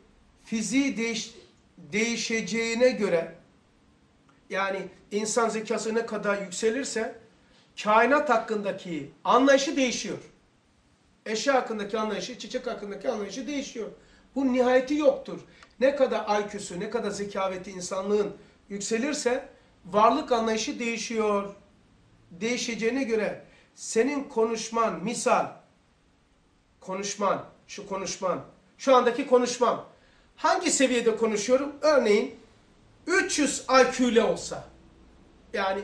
[SPEAKER 1] fiziği değiş, değişeceğine göre yani insan zekası ne kadar yükselirse kainat hakkındaki anlayışı değişiyor. Eşya hakkındaki anlayışı, çiçek hakkındaki anlayışı değişiyor. Bu nihayeti yoktur. Ne kadar IQ'su, ne kadar zekaveti insanlığın yükselirse varlık anlayışı değişiyor. Değişeceğine göre senin konuşman, misal, konuşman, şu konuşman, şu andaki konuşmam. Hangi seviyede konuşuyorum? Örneğin 300 IQ ile olsa. Yani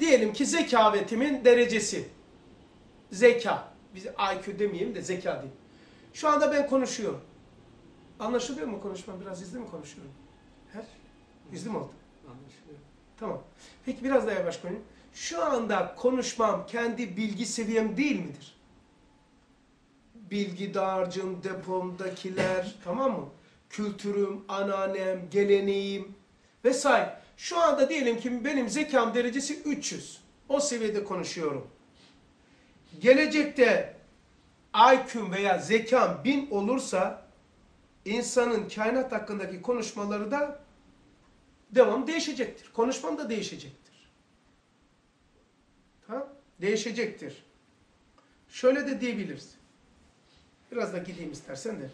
[SPEAKER 1] diyelim ki zekavetimin derecesi. Zeka. Biz IQ demeyeyim de zeka diyeyim. Şu anda ben konuşuyorum. Anlaşılıyor mu konuşmam? Biraz hızlı mı konuşuyorum? Her? Hızlı mı oldu? Anlaşılıyor. Tamam. Peki biraz daha yavaş konuşayım. Şu anda konuşmam kendi bilgi seviyem değil midir? Bilgi dağarcığım, depomdakiler, tamam mı? Kültürüm, ananem, geleneğim vesaire. Şu anda diyelim ki benim zekam derecesi 300. O seviyede konuşuyorum. Gelecekte IQ'm veya zekam 1000 olursa insanın kainat hakkındaki konuşmaları da devam değişecektir. Konuşmam da değişecektir. Tamam? Değişecektir. Şöyle de diyebiliriz. Biraz da gideyim istersen de.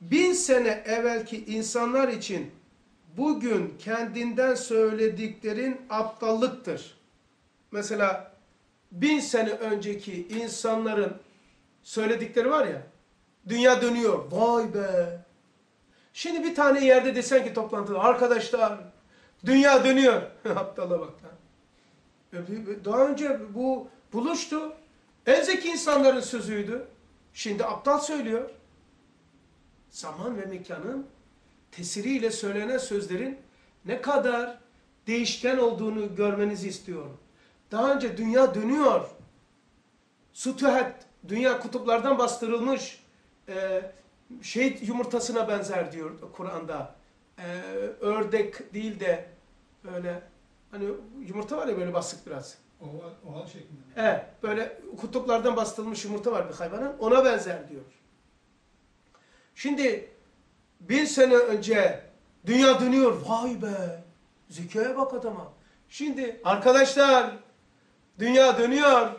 [SPEAKER 1] Bin sene evvelki insanlar için bugün kendinden söylediklerin aptallıktır. Mesela bin sene önceki insanların söyledikleri var ya, dünya dönüyor, vay be. Şimdi bir tane yerde desen ki toplantıda, arkadaşlar dünya dönüyor. [LAUGHS] Aptala bak lan. E, Daha önce bu buluştu. En zeki insanların sözüydü. Şimdi aptal söylüyor. Zaman ve mekanın tesiriyle söylenen sözlerin ne kadar değişken olduğunu görmenizi istiyorum. Daha önce dünya dönüyor. Sütühet, dünya kutuplardan bastırılmış e, şey yumurtasına benzer diyor Kur'an'da. E, ördek değil de böyle hani yumurta var ya böyle basık biraz.
[SPEAKER 3] Oval, oval şeklinde.
[SPEAKER 1] Evet, böyle kutuplardan bastırılmış yumurta var bir hayvanın. Ona benzer diyor. Şimdi bin sene önce dünya dönüyor. Vay be! Zekaya bak adama. Şimdi arkadaşlar dünya dönüyor.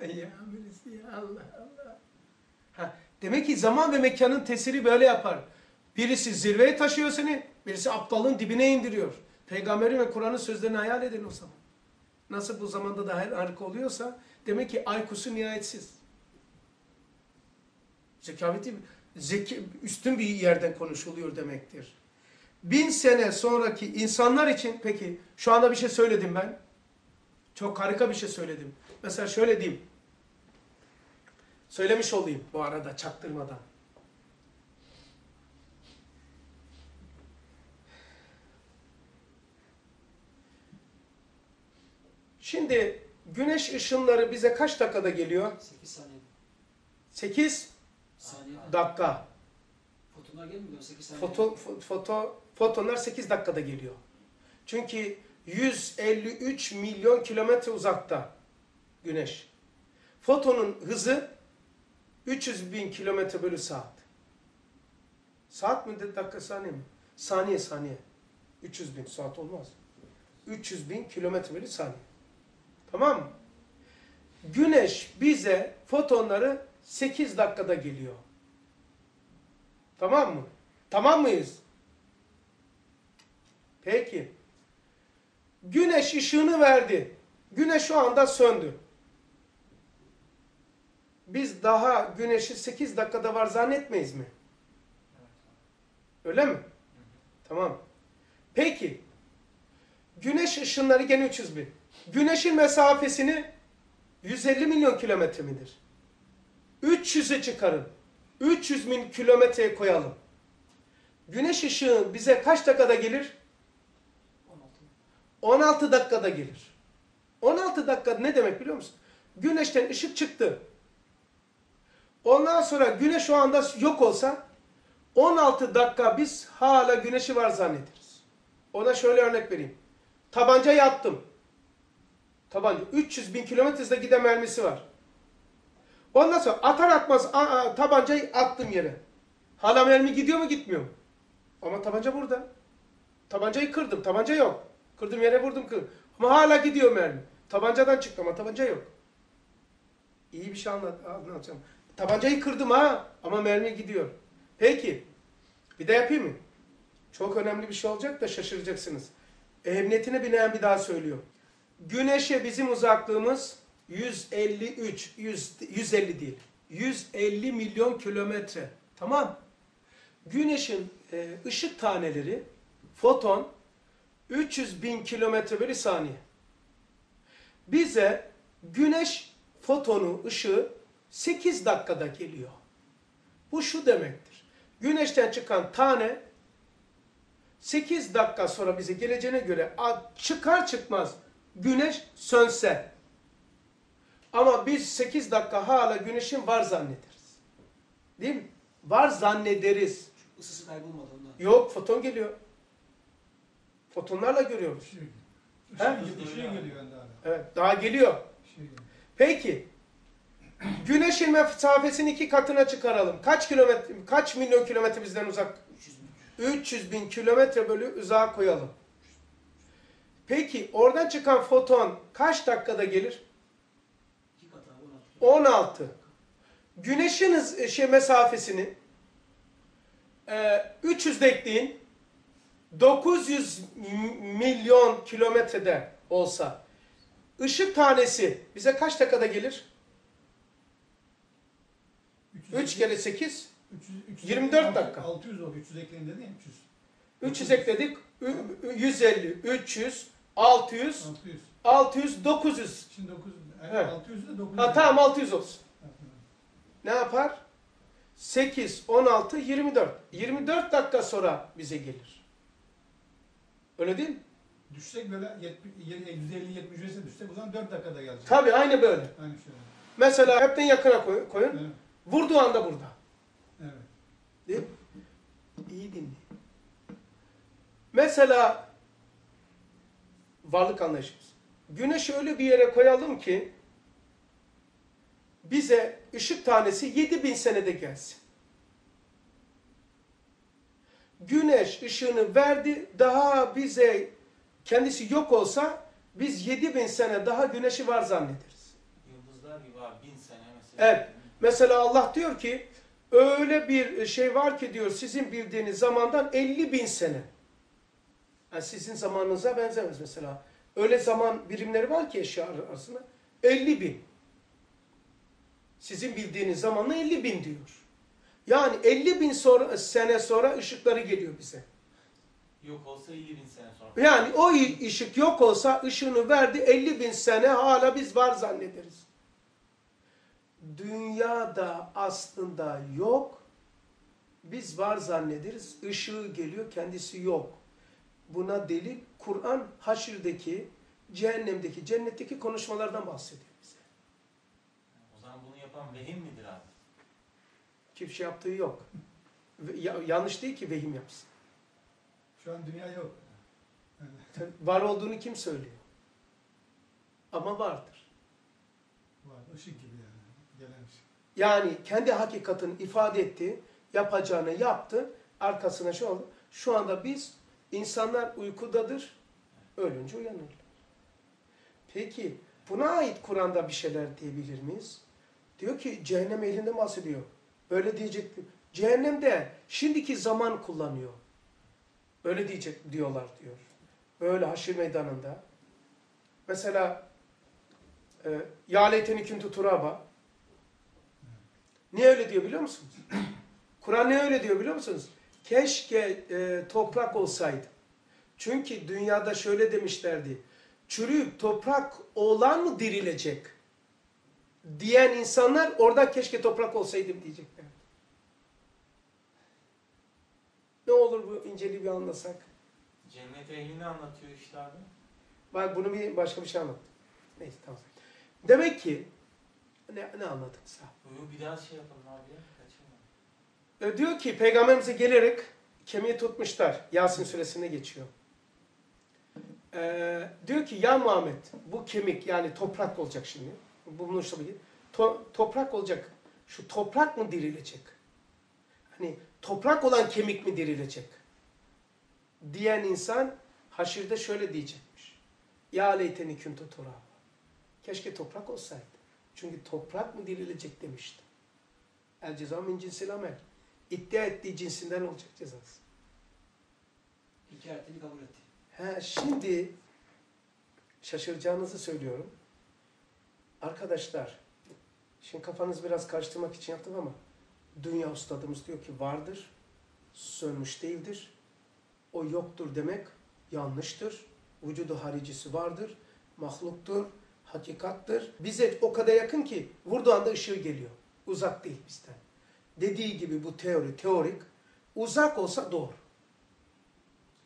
[SPEAKER 1] [LAUGHS] ya birisi ya Allah Allah. Demek ki zaman ve mekanın tesiri böyle yapar. Birisi zirveye taşıyor seni, birisi aptalın dibine indiriyor. Peygamberin ve Kur'an'ın sözlerini hayal edin o zaman. Nasıl bu zamanda da harika oluyorsa demek ki aykusu nihayetsiz. Zekaveti zeki, üstün bir yerden konuşuluyor demektir. Bin sene sonraki insanlar için peki şu anda bir şey söyledim ben. Çok harika bir şey söyledim. Mesela şöyle diyeyim. Söylemiş olayım bu arada çaktırmadan. Şimdi güneş ışınları bize kaç dakikada geliyor?
[SPEAKER 2] 8 saniye.
[SPEAKER 1] 8
[SPEAKER 2] Saniye.
[SPEAKER 1] dakika.
[SPEAKER 2] Fotonlar gelmiyor 8 saniye.
[SPEAKER 1] Foto, fo- foto, fotonlar 8 dakikada geliyor. Çünkü 153 milyon kilometre uzakta güneş. Fotonun hızı 300 bin kilometre bölü saat. Saat mi de dakika saniye mi? Saniye saniye. 300 bin saat olmaz. 300 bin kilometre bölü saniye. Tamam mı? Güneş bize fotonları 8 dakikada geliyor. Tamam mı? Tamam mıyız? Peki. Güneş ışığını verdi. Güneş şu anda söndü. Biz daha güneşi 8 dakikada var zannetmeyiz mi? Öyle mi? Tamam. Peki. Güneş ışınları gene 300 bin. Güneşin mesafesini 150 milyon kilometre midir? 300'e çıkarın. 300 bin kilometreye koyalım. Güneş ışığı bize kaç dakikada gelir?
[SPEAKER 2] 16.
[SPEAKER 1] 16 dakikada gelir. 16 dakika ne demek biliyor musun? Güneşten ışık çıktı. Ondan sonra güneş şu anda yok olsa 16 dakika biz hala güneşi var zannederiz. Ona şöyle örnek vereyim. Tabancayı attım. Tabanca 300 bin kilometre hızla giden mermisi var. Ondan sonra atar atmaz a- a- tabancayı attım yere. Hala mermi gidiyor mu gitmiyor mu? Ama tabanca burada. Tabancayı kırdım. Tabanca yok. Kırdım yere vurdum kır. Ama hala gidiyor mermi. Tabancadan çıktı ama tabanca yok. İyi bir şey anlat, anlatacağım. Tabancayı kırdım ha ama mermi gidiyor. Peki. Bir de yapayım mı? Çok önemli bir şey olacak da şaşıracaksınız. Ehemmiyetine binaen bir daha söylüyor. Güneşe bizim uzaklığımız 153, 100, 150 değil. 150 milyon kilometre. Tamam. Güneşin e, ışık taneleri, foton 300 bin kilometre bölü saniye. Bize güneş fotonu, ışığı 8 dakikada geliyor. Bu şu demektir. Güneşten çıkan tane 8 dakika sonra bize geleceğine göre çıkar çıkmaz güneş sönse. Ama biz 8 dakika hala güneşin var zannederiz. Değil mi? Var zannederiz.
[SPEAKER 2] Isısı kaybolmadı ondan.
[SPEAKER 1] Yok foton geliyor. Fotonlarla görüyoruz. He?
[SPEAKER 3] ışığı, ışığı geliyor yani daha.
[SPEAKER 1] Evet daha geliyor.
[SPEAKER 3] Işığı geliyor.
[SPEAKER 1] Peki Güneşin mesafesini iki katına çıkaralım. Kaç kilometre, kaç milyon kilometre bizden uzak?
[SPEAKER 2] 300 bin.
[SPEAKER 1] 300 bin kilometre bölü uzağa koyalım. Peki oradan çıkan foton kaç dakikada gelir?
[SPEAKER 2] İki kat abi 16.
[SPEAKER 1] 16. Güneşin hız- şey mesafesini e, 300 de ekleyin. 900 m- milyon kilometrede olsa ışık tanesi bize kaç dakikada gelir? 3 kere 8
[SPEAKER 3] 300, 300
[SPEAKER 1] 24 dakika.
[SPEAKER 3] 600 oldu. 300 ekleyin dedin ya 300.
[SPEAKER 1] 300 ekledik. Ü- ü- 150, 300, 600,
[SPEAKER 3] 600.
[SPEAKER 1] 600, 900.
[SPEAKER 3] Şimdi 900.
[SPEAKER 1] Evet.
[SPEAKER 3] 600 de 900.
[SPEAKER 1] Ha tamam 600 olsun. Ne yapar? 8, 16, 24. 24 dakika sonra bize gelir. Öyle değil mi?
[SPEAKER 3] Düşsek böyle 70, 150-70 düşsek o zaman 4 dakikada gelecek.
[SPEAKER 1] Tabii aynı böyle.
[SPEAKER 3] Aynı şey.
[SPEAKER 1] Mesela hepten yakına koy- koyun.
[SPEAKER 3] Evet.
[SPEAKER 1] Vurduğu anda burada.
[SPEAKER 3] Evet.
[SPEAKER 1] Değil mi? İyi dinle. Mesela varlık anlayışımız. Güneşi öyle bir yere koyalım ki bize ışık tanesi 7000 senede gelsin. Güneş ışığını verdi, daha bize kendisi yok olsa biz 7000 sene daha güneşi var zannederiz.
[SPEAKER 4] Yıldızlar gibi abi bin sene mesela.
[SPEAKER 1] Evet. Mesela Allah diyor ki öyle bir şey var ki diyor sizin bildiğiniz zamandan 50 bin sene. Yani sizin zamanınıza benzemez mesela. Öyle zaman birimleri var ki eşya arasında. 50 bin. Sizin bildiğiniz zamanla 50 bin diyor. Yani 50 bin sonra, sene sonra ışıkları geliyor bize.
[SPEAKER 4] Yok olsa 50 bin sene sonra.
[SPEAKER 1] Yani o ışık yok olsa ışığını verdi 50 bin sene hala biz var zannederiz. Dünyada aslında yok. Biz var zannederiz. Işığı geliyor kendisi yok. Buna delil Kur'an haşirdeki, cehennemdeki, cennetteki konuşmalardan bahsediyor bize.
[SPEAKER 4] O zaman bunu yapan vehim midir abi?
[SPEAKER 1] Kimse şey yaptığı yok. Ya- yanlış değil ki vehim yapsın.
[SPEAKER 3] Şu an dünya yok. [LAUGHS]
[SPEAKER 1] Var olduğunu kim söylüyor? Ama vardır.
[SPEAKER 3] var. Işık gibi yani. Gelen ışık.
[SPEAKER 1] Yani kendi hakikatini ifade etti, yapacağını yaptı, arkasına şu oldu. Şu anda biz, insanlar uykudadır, ölünce uyanırlar. Peki, buna ait Kur'an'da bir şeyler diyebilir miyiz? Diyor ki, cehennem elinden bahsediyor. Böyle diyecek, cehennemde şimdiki zaman kullanıyor. Öyle diyecek diyorlar diyor. Böyle haşir meydanında. Mesela, e, Ya leyteni kuntu turaba. Niye öyle diyor biliyor musunuz? Kur'an ne öyle diyor biliyor musunuz? Keşke e, toprak olsaydı. Çünkü dünyada şöyle demişlerdi. Çürüyüp toprak olan mı dirilecek? Diyen insanlar orada keşke toprak olsaydım diyecekler. Ne olur bu inceliği bir anlasak.
[SPEAKER 4] Cennet ehlini anlatıyor işte abi.
[SPEAKER 1] Bak bunu bir başka bir şey anlat. Neyse tamam. Demek ki ne, ne anladık sağ
[SPEAKER 4] Uyu bir daha şey yapalım abi ya.
[SPEAKER 1] Diyor ki peygamberimize gelerek kemiği tutmuşlar. Yasin suresinde geçiyor. Diyor ki ya Muhammed bu kemik yani toprak olacak şimdi. Bu bunu işte bir- to- toprak olacak. Şu toprak mı dirilecek? Hani toprak olan kemik mi dirilecek? Diyen insan haşirde şöyle diyecekmiş. Ya leyteni kuntu turaba. Keşke toprak olsaydı. Çünkü toprak mı dirilecek demişti. El ceza min cinsil amel. İddia ettiği cinsinden olacak cezası.
[SPEAKER 2] Hikayetini kabul etti.
[SPEAKER 1] He, şimdi şaşıracağınızı söylüyorum. Arkadaşlar, şimdi kafanızı biraz karıştırmak için yaptım ama dünya ustadımız diyor ki vardır, sönmüş değildir. O yoktur demek yanlıştır. Vücudu haricisi vardır, mahluktur, hakikattır. Bize o kadar yakın ki vurduğu anda ışığı geliyor. Uzak değil bizden. Dediği gibi bu teori, teorik. Uzak olsa doğru.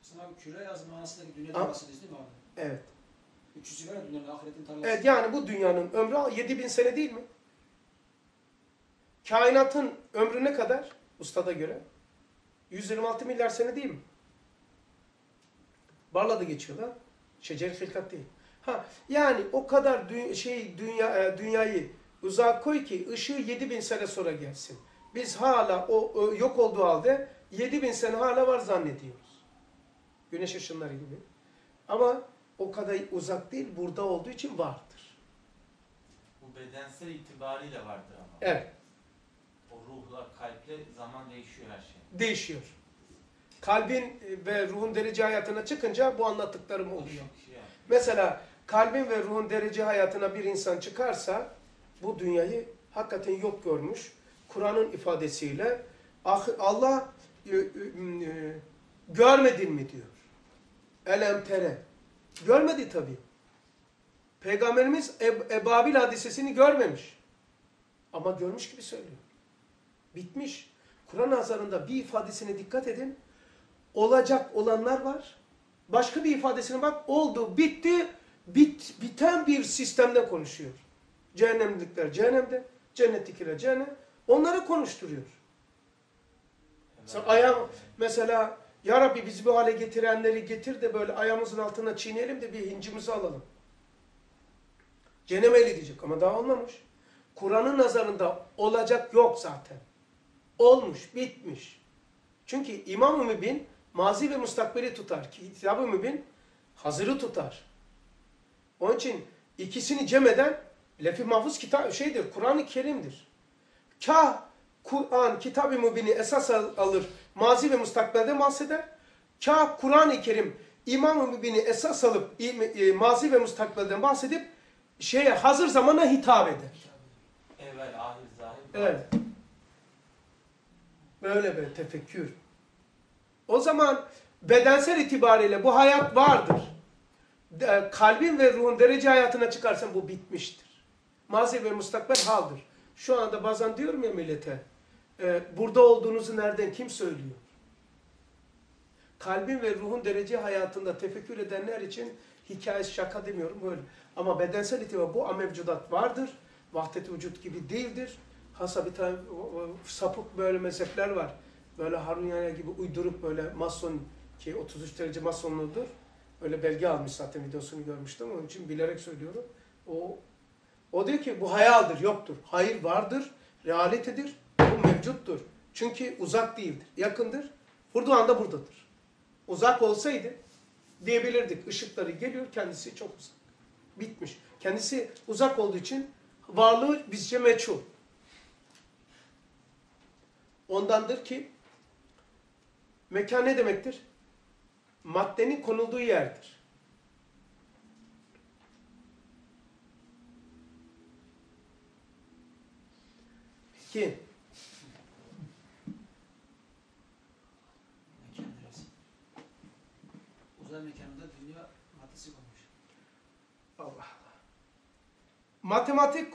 [SPEAKER 2] Sana abi küre yaz manasındaki
[SPEAKER 1] Ama-
[SPEAKER 2] dünyadan bahsediyoruz değil mi abi?
[SPEAKER 1] Evet.
[SPEAKER 2] 300 var ya dünyanın ahiretin tarlası.
[SPEAKER 1] Evet yani bu dünyanın ömrü 7000 sene değil mi? Kainatın ömrü ne kadar? Ustada göre. 126 milyar sene değil mi? Barla da geçiyor da. Şecer hilkat değil. Ha yani o kadar dü- şey dünya e, dünyayı Uzağa koy ki ışığı 7000 sene sonra gelsin. Biz hala o, o yok olduğu halde 7000 sene hala var zannediyoruz. Güneş ışınları gibi. Ama o kadar uzak değil, burada olduğu için vardır.
[SPEAKER 5] Bu bedensel itibariyle vardır ama.
[SPEAKER 1] Evet,
[SPEAKER 5] O ruhla, kalple zaman değişiyor her şey.
[SPEAKER 1] değişiyor. Kalbin ve ruhun derece hayatına çıkınca bu anlattıklarım oluyor.
[SPEAKER 5] Şey yani.
[SPEAKER 1] Mesela kalbin ve ruhun derece hayatına bir insan çıkarsa bu dünyayı hakikaten yok görmüş. Kur'an'ın ifadesiyle ah- Allah e, e, e, görmedin mi diyor. Elem tere. Görmedi tabi. Peygamberimiz Eb Ebabil hadisesini görmemiş. Ama görmüş gibi söylüyor. Bitmiş. Kur'an nazarında bir ifadesine dikkat edin. Olacak olanlar var. Başka bir ifadesine bak. Oldu, bitti, bit, biten bir sistemde konuşuyor. Cehennemlikler cehennemde, cennetlikler cehennem. Onları konuşturuyor. Sen ayağım, mesela ya Rabbi bizi bu hale getirenleri getir de böyle ayağımızın altına çiğneyelim de bir hincimizi alalım. Cehennem ehli diyecek ama daha olmamış. Kur'an'ın nazarında olacak yok zaten. Olmuş, bitmiş. Çünkü İmam-ı Mübin mazi ve mustakbeli tutar. Kitab-ı Mübin hazırı tutar. Onun için ikisini cem eden lef-i mahfuz kitap şeydir, Kur'an-ı Kerim'dir. Kah Kur'an, Kitab-ı Mübin'i esas al- alır, mazi ve mustakbelden bahseder. Kah Kur'an-ı Kerim, İmam-ı Mübin'i esas alıp e, mazi ve mustakbelden bahsedip şeye hazır zamana hitap eder.
[SPEAKER 5] Evvel, ahir, zahir.
[SPEAKER 1] Evet. Böyle bir tefekkür. O zaman bedensel itibariyle bu hayat vardır. Kalbin ve ruhun derece hayatına çıkarsan bu bitmiştir. Mazi ve mustakbel haldır. Şu anda bazen diyorum ya millete, e, burada olduğunuzu nereden kim söylüyor? Kalbin ve ruhun derece hayatında tefekkür edenler için hikayesi şaka demiyorum böyle. Ama bedensel itibariyle bu amevcudat vardır. Vahdet-i vücut gibi değildir. Hasa bir tane sapık böyle mezhepler var. Böyle Harun Yahya gibi uydurup böyle mason ki 33 derece masonluğudur. Öyle belge almış zaten videosunu görmüştüm. Onun için bilerek söylüyorum. O o diyor ki bu hayaldir, yoktur. Hayır vardır, realitedir, bu mevcuttur. Çünkü uzak değildir, yakındır. Vurduğu anda buradadır. Uzak olsaydı diyebilirdik. Işıkları geliyor, kendisi çok uzak. Bitmiş. Kendisi uzak olduğu için varlığı bizce meçhul. Ondandır ki mekan ne demektir? Maddenin konulduğu yerdir. Peki
[SPEAKER 2] Mekan neresi? Uzay mekanında dünya maddesi konmuş.
[SPEAKER 1] Allah Allah. Matematik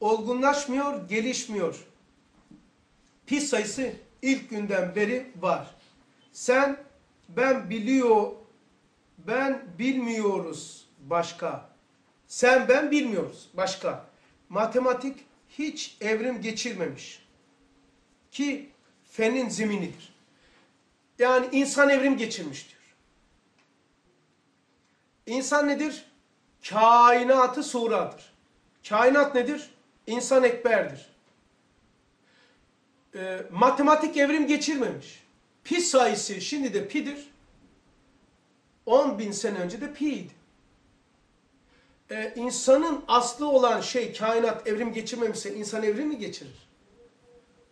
[SPEAKER 1] olgunlaşmıyor, gelişmiyor. Pi sayısı ilk günden beri var. Sen, ben biliyor, ben bilmiyoruz başka. Sen, ben bilmiyoruz başka. Matematik hiç evrim geçirmemiş. Ki fenin zeminidir. Yani insan evrim geçirmiş diyor. İnsan nedir? Kainatı suradır. Kainat nedir? İnsan ekberdir. Ee, matematik evrim geçirmemiş. Pi sayısı şimdi de pi'dir. 10 bin sene önce de pi'ydi. Ee, insanın aslı olan şey kainat evrim geçirmemişse insan evrim mi geçirir?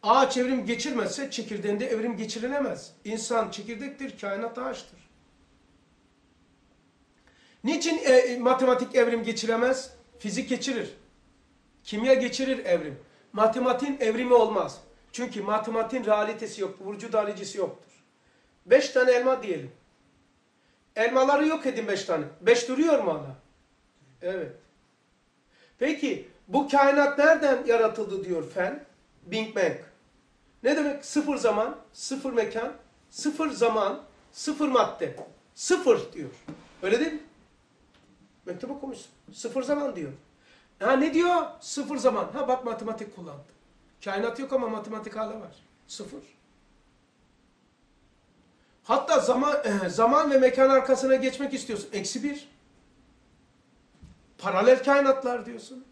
[SPEAKER 1] Ağaç evrim geçirmezse çekirdeğinde evrim geçirilemez. İnsan çekirdektir, kainat ağaçtır. Niçin e, matematik evrim geçiremez? Fizik geçirir. Kimya geçirir evrim. Matematiğin evrimi olmaz. Çünkü matematiğin realitesi yoktur. Vücut halicisi yoktur. Beş tane elma diyelim. Elmaları yok edin beş tane. Beş duruyor mu hala? Evet. Peki bu kainat nereden yaratıldı diyor fen? Big Bang. Ne demek? Sıfır zaman, sıfır mekan, sıfır zaman, sıfır madde. Sıfır diyor. Öyle değil mi? Mektup okumuşsun. Sıfır zaman diyor. Ha ne diyor? Sıfır zaman. Ha bak matematik kullandı. Kainat yok ama matematik hala var. Sıfır. Hatta zaman [CLEARS THROAT] zaman ve mekan arkasına geçmek istiyorsun. Eksi bir. Paralel kainatlar diyorsun.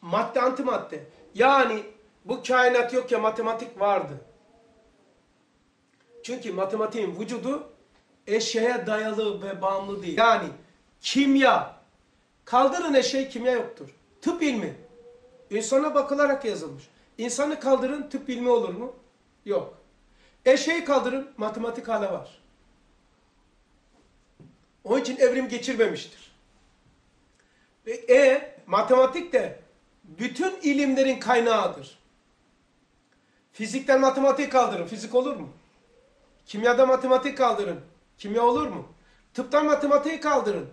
[SPEAKER 1] madde antimadde. Yani bu kainat yok ya matematik vardı. Çünkü matematiğin vücudu eşyaya dayalı ve bağımlı değil. Yani kimya. Kaldırın eşeği kimya yoktur. Tıp ilmi. İnsana bakılarak yazılmış. İnsanı kaldırın tıp ilmi olur mu? Yok. Eşeği kaldırın matematik hala var. Onun için evrim geçirmemiştir. Ve e, matematik de bütün ilimlerin kaynağıdır. Fizikten matematik kaldırın. Fizik olur mu? Kimyada matematik kaldırın. Kimya olur mu? Tıptan matematik kaldırın.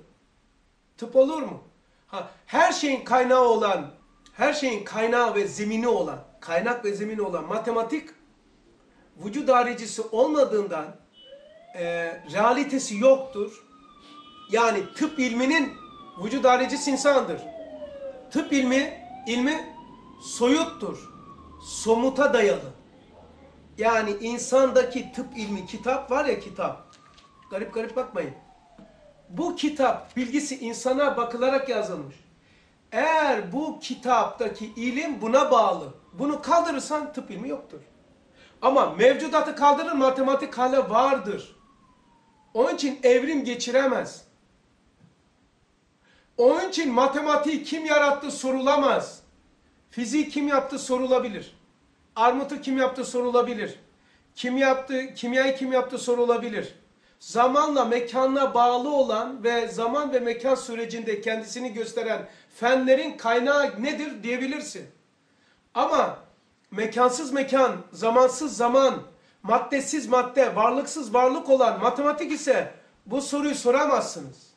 [SPEAKER 1] Tıp olur mu? Ha, her şeyin kaynağı olan, her şeyin kaynağı ve zemini olan, kaynak ve zemini olan matematik vücut haricisi olmadığından e, realitesi yoktur. Yani tıp ilminin vücut haricisi insandır. Tıp ilmi, ilmi soyuttur. Somuta dayalı. Yani insandaki tıp ilmi kitap var ya kitap. Garip garip bakmayın. Bu kitap bilgisi insana bakılarak yazılmış. Eğer bu kitaptaki ilim buna bağlı. Bunu kaldırırsan tıp ilmi yoktur. Ama mevcudatı kaldırır matematik hala vardır. Onun için evrim geçiremez. Onun için matematiği kim yarattı sorulamaz. Fiziği kim yaptı sorulabilir. Armutu kim yaptı sorulabilir. Kim yaptı, kimyayı kim yaptı sorulabilir. Zamanla mekanla bağlı olan ve zaman ve mekan sürecinde kendisini gösteren fenlerin kaynağı nedir diyebilirsin. Ama mekansız mekan, zamansız zaman, maddesiz madde, varlıksız varlık olan matematik ise bu soruyu soramazsınız.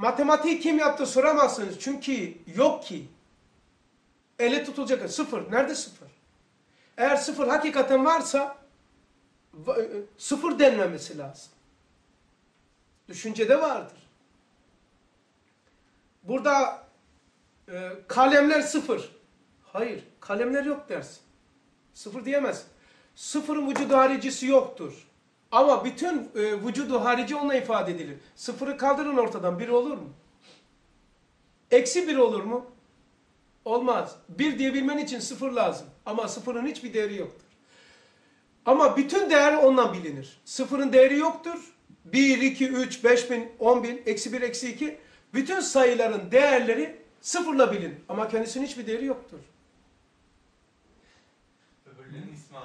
[SPEAKER 1] Matematiği kim yaptı soramazsınız. Çünkü yok ki. Ele tutulacak. Sıfır. Nerede sıfır? Eğer sıfır hakikaten varsa va- e, sıfır denmemesi lazım. Düşüncede vardır. Burada e, kalemler sıfır. Hayır. Kalemler yok dersin. Sıfır diyemez. Sıfırın vücudu haricisi yoktur. Ama bütün e, vücudu harici onunla ifade edilir. Sıfırı kaldırın ortadan. Bir olur mu? Eksi bir olur mu? Olmaz. Bir diyebilmen için sıfır lazım. Ama sıfırın hiçbir değeri yoktur. Ama bütün değer onunla bilinir. Sıfırın değeri yoktur. 1, 2, 3, 5 bin, 10 bin, eksi 1, eksi 2. Bütün sayıların değerleri sıfırla bilin. Ama kendisinin hiçbir değeri yoktur.
[SPEAKER 5] Öbürlerinin ismi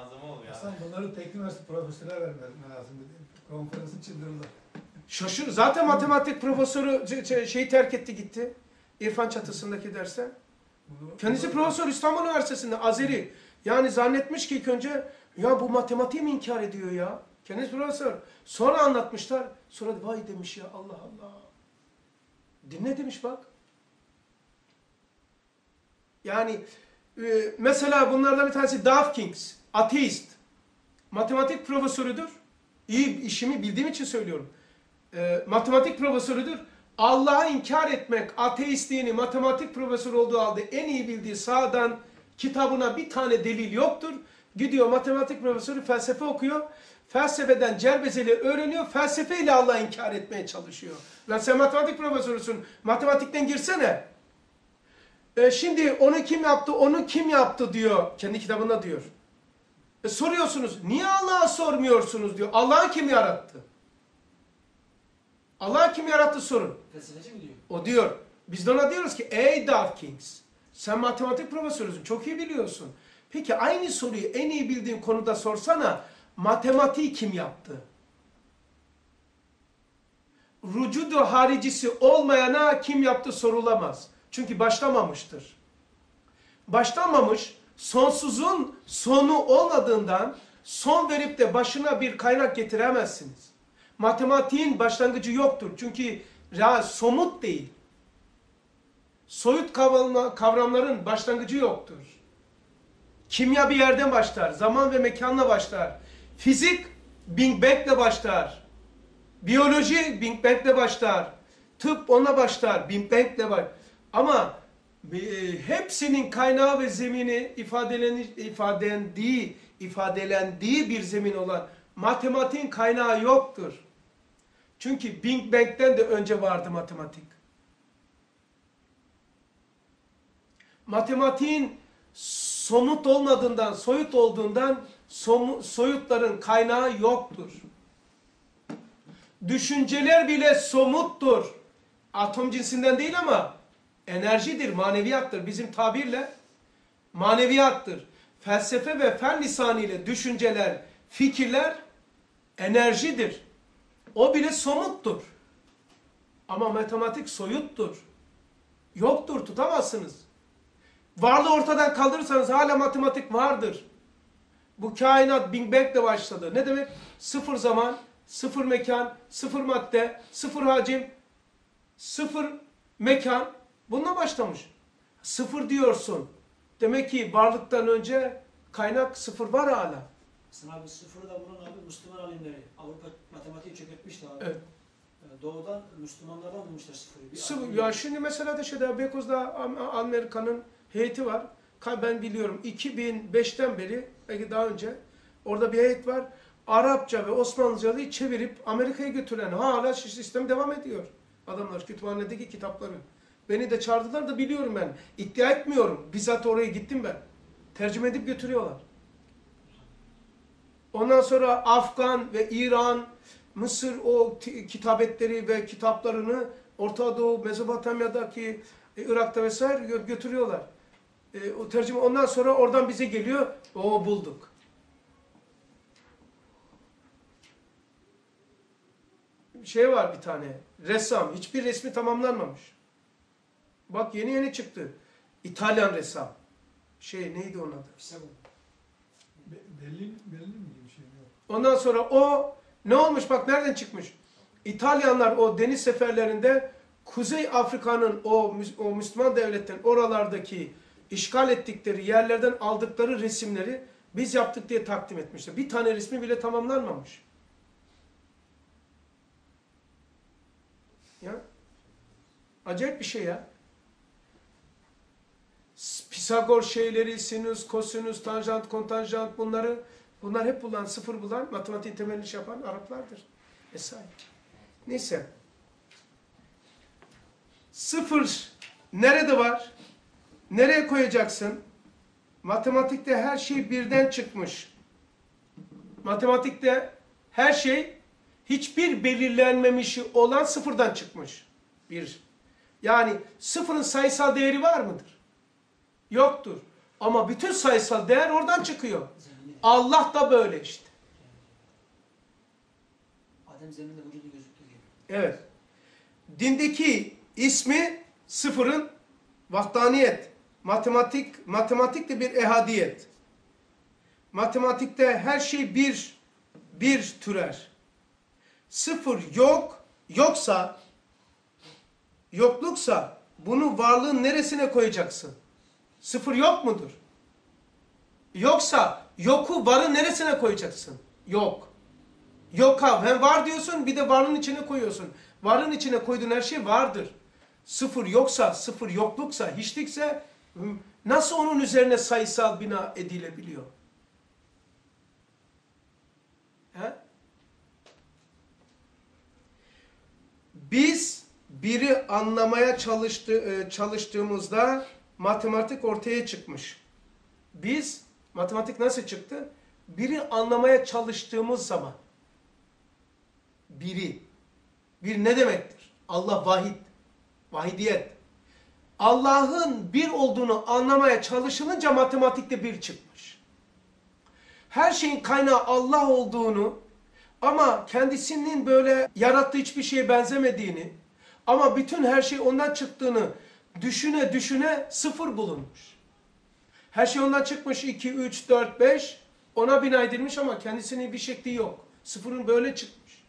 [SPEAKER 3] Hasan bunları teknik üniversite profesörüne vermen lazım dedi. Konferansı çıldırdı.
[SPEAKER 1] Şaşır. Zaten matematik profesörü şeyi terk etti gitti. İrfan çatısındaki derse. Kendisi profesör İstanbul Üniversitesi'nde Azeri. Yani zannetmiş ki ilk önce ya bu matematiği mi inkar ediyor ya? Kendisi profesör. Sonra anlatmışlar. Sonra vay demiş ya Allah Allah. Dinle demiş bak. Yani e, mesela bunlardan bir tanesi Dawkins. Ateist. Matematik profesörüdür. İyi işimi bildiğim için söylüyorum. E, matematik profesörüdür. Allah'ı inkar etmek, ateistliğini matematik profesörü olduğu halde en iyi bildiği sağdan kitabına bir tane delil yoktur. Gidiyor matematik profesörü felsefe okuyor. Felsefeden cerbezeli öğreniyor. Felsefeyle Allah'ı inkar etmeye çalışıyor. Lan sen matematik profesörüsün. Matematikten girsene. E, şimdi onu kim yaptı, onu kim yaptı diyor. Kendi kitabında diyor. E, soruyorsunuz. Niye Allah'a sormuyorsunuz diyor. Allah'ı kim yarattı? Allah kim yarattı sorun.
[SPEAKER 2] Felsefeci mi diyor?
[SPEAKER 1] O diyor. Biz de ona diyoruz ki ey Dawkins sen matematik profesörüsün çok iyi biliyorsun. Peki aynı soruyu en iyi bildiğin konuda sorsana matematiği kim yaptı? Vücudu haricisi olmayana kim yaptı sorulamaz. Çünkü başlamamıştır. Başlamamış sonsuzun sonu olmadığından son verip de başına bir kaynak getiremezsiniz. Matematiğin başlangıcı yoktur. Çünkü ya somut değil. Soyut kavramla- kavramların başlangıcı yoktur. Kimya bir yerden başlar. Zaman ve mekanla başlar. Fizik Big Bang'le başlar. Biyoloji Big Bang'le başlar. Tıp ona başlar. Big Bang'le başlar. Ama e, hepsinin kaynağı ve zemini ifadelen, ifadelendiği, ifadelendiği bir zemin olan matematiğin kaynağı yoktur. Çünkü Big Bang'den de önce vardı matematik. Matematiğin somut olmadığından, soyut olduğundan somu, soyutların kaynağı yoktur. Düşünceler bile somuttur. Atom cinsinden değil ama enerjidir, maneviyattır. Bizim tabirle maneviyattır. Felsefe ve fen lisanıyla düşünceler, fikirler enerjidir. O bile somuttur. Ama matematik soyuttur. Yoktur, tutamazsınız. Varlığı ortadan kaldırırsanız hala matematik vardır. Bu kainat Big Bang'le başladı. Ne demek? Sıfır zaman, sıfır mekan, sıfır madde, sıfır hacim, sıfır mekan. Bununla başlamış. Sıfır diyorsun. Demek ki varlıktan önce kaynak sıfır var hala.
[SPEAKER 2] Hasan abi sıfırı da bulan abi Müslüman alimleri. Avrupa matematiği çökertmişti abi.
[SPEAKER 1] Evet.
[SPEAKER 2] Ee, Doğudan Müslümanlardan bulmuşlar sıfırı. Bir
[SPEAKER 1] Sıfır, ya şimdi mesela da şeyde Beykoz'da Am- Amerika'nın heyeti var. Ben biliyorum 2005'ten beri belki daha önce orada bir heyet var. Arapça ve Osmanlıcayı çevirip Amerika'ya götüren hala şu sistem devam ediyor. Adamlar kütüphanedeki kitapları. Beni de çağırdılar da biliyorum ben. İddia etmiyorum. Bizzat oraya gittim ben. Tercüme edip götürüyorlar. Ondan sonra Afgan ve İran, Mısır o kitabetleri ve kitaplarını Orta Doğu, Mezopotamya'daki e, Irak'ta vesaire gö- götürüyorlar. E, o tercüme ondan sonra oradan bize geliyor. O bulduk. Şey var bir tane. Ressam. Hiçbir resmi tamamlanmamış. Bak yeni yeni çıktı. İtalyan ressam. Şey neydi onun adı?
[SPEAKER 3] Be- belli, belli mi bir şey yok.
[SPEAKER 1] Ondan sonra o ne olmuş bak nereden çıkmış? İtalyanlar o deniz seferlerinde Kuzey Afrika'nın o, o Müslüman devletten oralardaki işgal ettikleri yerlerden aldıkları resimleri biz yaptık diye takdim etmişler. Bir tane resmi bile tamamlanmamış. Ya. Acayip bir şey ya. Pisagor şeyleri, sinüs, kosinüs, tanjant, kontanjant bunları bunlar hep bulan, sıfır bulan, matematiğin temelini şey yapan Araplardır. Vesaire. Neyse. Sıfır nerede var? Nereye koyacaksın? Matematikte her şey birden çıkmış. Matematikte her şey hiçbir belirlenmemişi olan sıfırdan çıkmış. Bir. Yani sıfırın sayısal değeri var mıdır? Yoktur. Ama bütün sayısal değer oradan çıkıyor. Allah da böyle işte.
[SPEAKER 2] Adem zeminde vücudu gözüktüğü gibi.
[SPEAKER 1] Evet. Dindeki ismi sıfırın vahdaniyet. Matematik, matematik de bir ehadiyet. Matematikte her şey bir, bir türer. Sıfır yok, yoksa, yokluksa bunu varlığın neresine koyacaksın? Sıfır yok mudur? Yoksa yoku varın neresine koyacaksın? Yok. Yok abi hem var diyorsun bir de varlığın içine koyuyorsun. Varlığın içine koyduğun her şey vardır. Sıfır yoksa, sıfır yokluksa, hiçlikse nasıl onun üzerine sayısal bina edilebiliyor? He? Biz biri anlamaya çalıştı, e, çalıştığımızda matematik ortaya çıkmış. Biz, matematik nasıl çıktı? Biri anlamaya çalıştığımız zaman biri. Bir ne demektir? Allah vahid. Vahidiyet. Allah'ın bir olduğunu anlamaya çalışılınca matematikte bir çıkmış. Her şeyin kaynağı Allah olduğunu ama kendisinin böyle yarattığı hiçbir şeye benzemediğini ama bütün her şey ondan çıktığını düşüne düşüne sıfır bulunmuş. Her şey ondan çıkmış 2, 3, 4, 5 ona bina edilmiş ama kendisinin bir şekli yok. Sıfırın böyle çıkmış.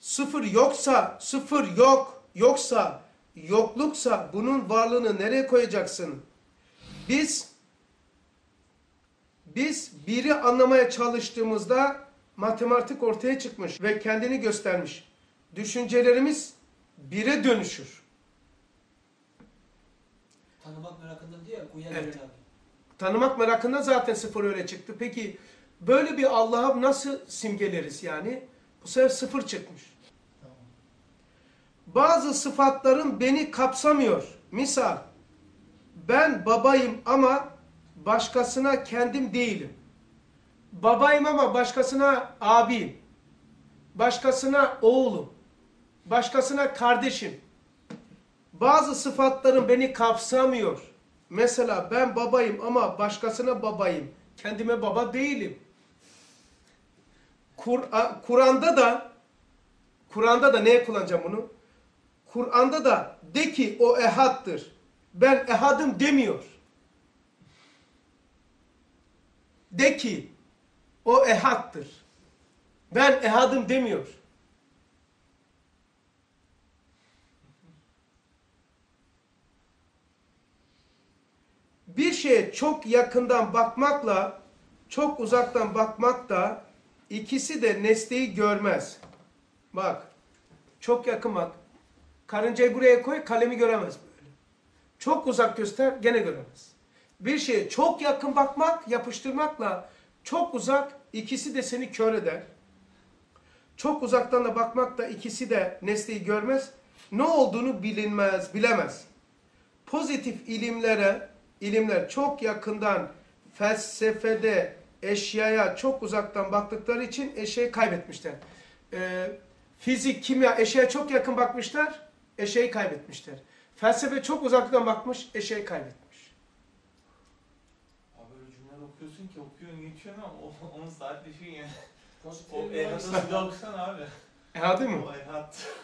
[SPEAKER 1] Sıfır yoksa, sıfır yok, yoksa, yokluksa bunun varlığını nereye koyacaksın? Biz, biz biri anlamaya çalıştığımızda matematik ortaya çıkmış ve kendini göstermiş. Düşüncelerimiz bire dönüşür.
[SPEAKER 2] Tanımak merakından diye Uyar
[SPEAKER 1] Evet. Tanımak merakında zaten sıfır öyle çıktı. Peki böyle bir Allah'ı nasıl simgeleriz yani? Bu sefer sıfır çıkmış.
[SPEAKER 3] Tamam.
[SPEAKER 1] Bazı sıfatlarım beni kapsamıyor. Misal, ben babayım ama başkasına kendim değilim. Babayım ama başkasına abiyim. Başkasına oğlum. Başkasına kardeşim. Bazı sıfatlarım beni kapsamıyor. Mesela ben babayım ama başkasına babayım. Kendime baba değilim. Kur'a- Kur'an'da da Kur'an'da da neye kullanacağım bunu? Kur'an'da da de ki o ehattır. Ben ehadım demiyor. De ki o ehattır. Ben ehadım demiyor. Bir şeye çok yakından bakmakla çok uzaktan bakmak da ikisi de nesneyi görmez. Bak. Çok yakın bak. Karıncayı buraya koy kalemi göremez böyle. Çok uzak göster gene göremez. Bir şeye çok yakın bakmak, yapıştırmakla çok uzak ikisi de seni kör eder. Çok uzaktan da bakmak da ikisi de nesneyi görmez. Ne olduğunu bilinmez, bilemez. Pozitif ilimlere, ilimler çok yakından felsefede eşyaya çok uzaktan baktıkları için eşeği kaybetmişler. Ee, fizik, kimya eşeğe çok yakın bakmışlar, eşeği kaybetmişler. Felsefe çok uzaktan bakmış, eşeği kaybetmiş.
[SPEAKER 5] Abi böyle cümleler okuyorsun ki okuyorsun geçiyorsun ama o [LAUGHS] 10 saat düşün yani.
[SPEAKER 2] Pozitif
[SPEAKER 5] O ehatı
[SPEAKER 2] bakış-
[SPEAKER 5] bir abi.
[SPEAKER 1] E değil mi?
[SPEAKER 5] O ehat. [LAUGHS]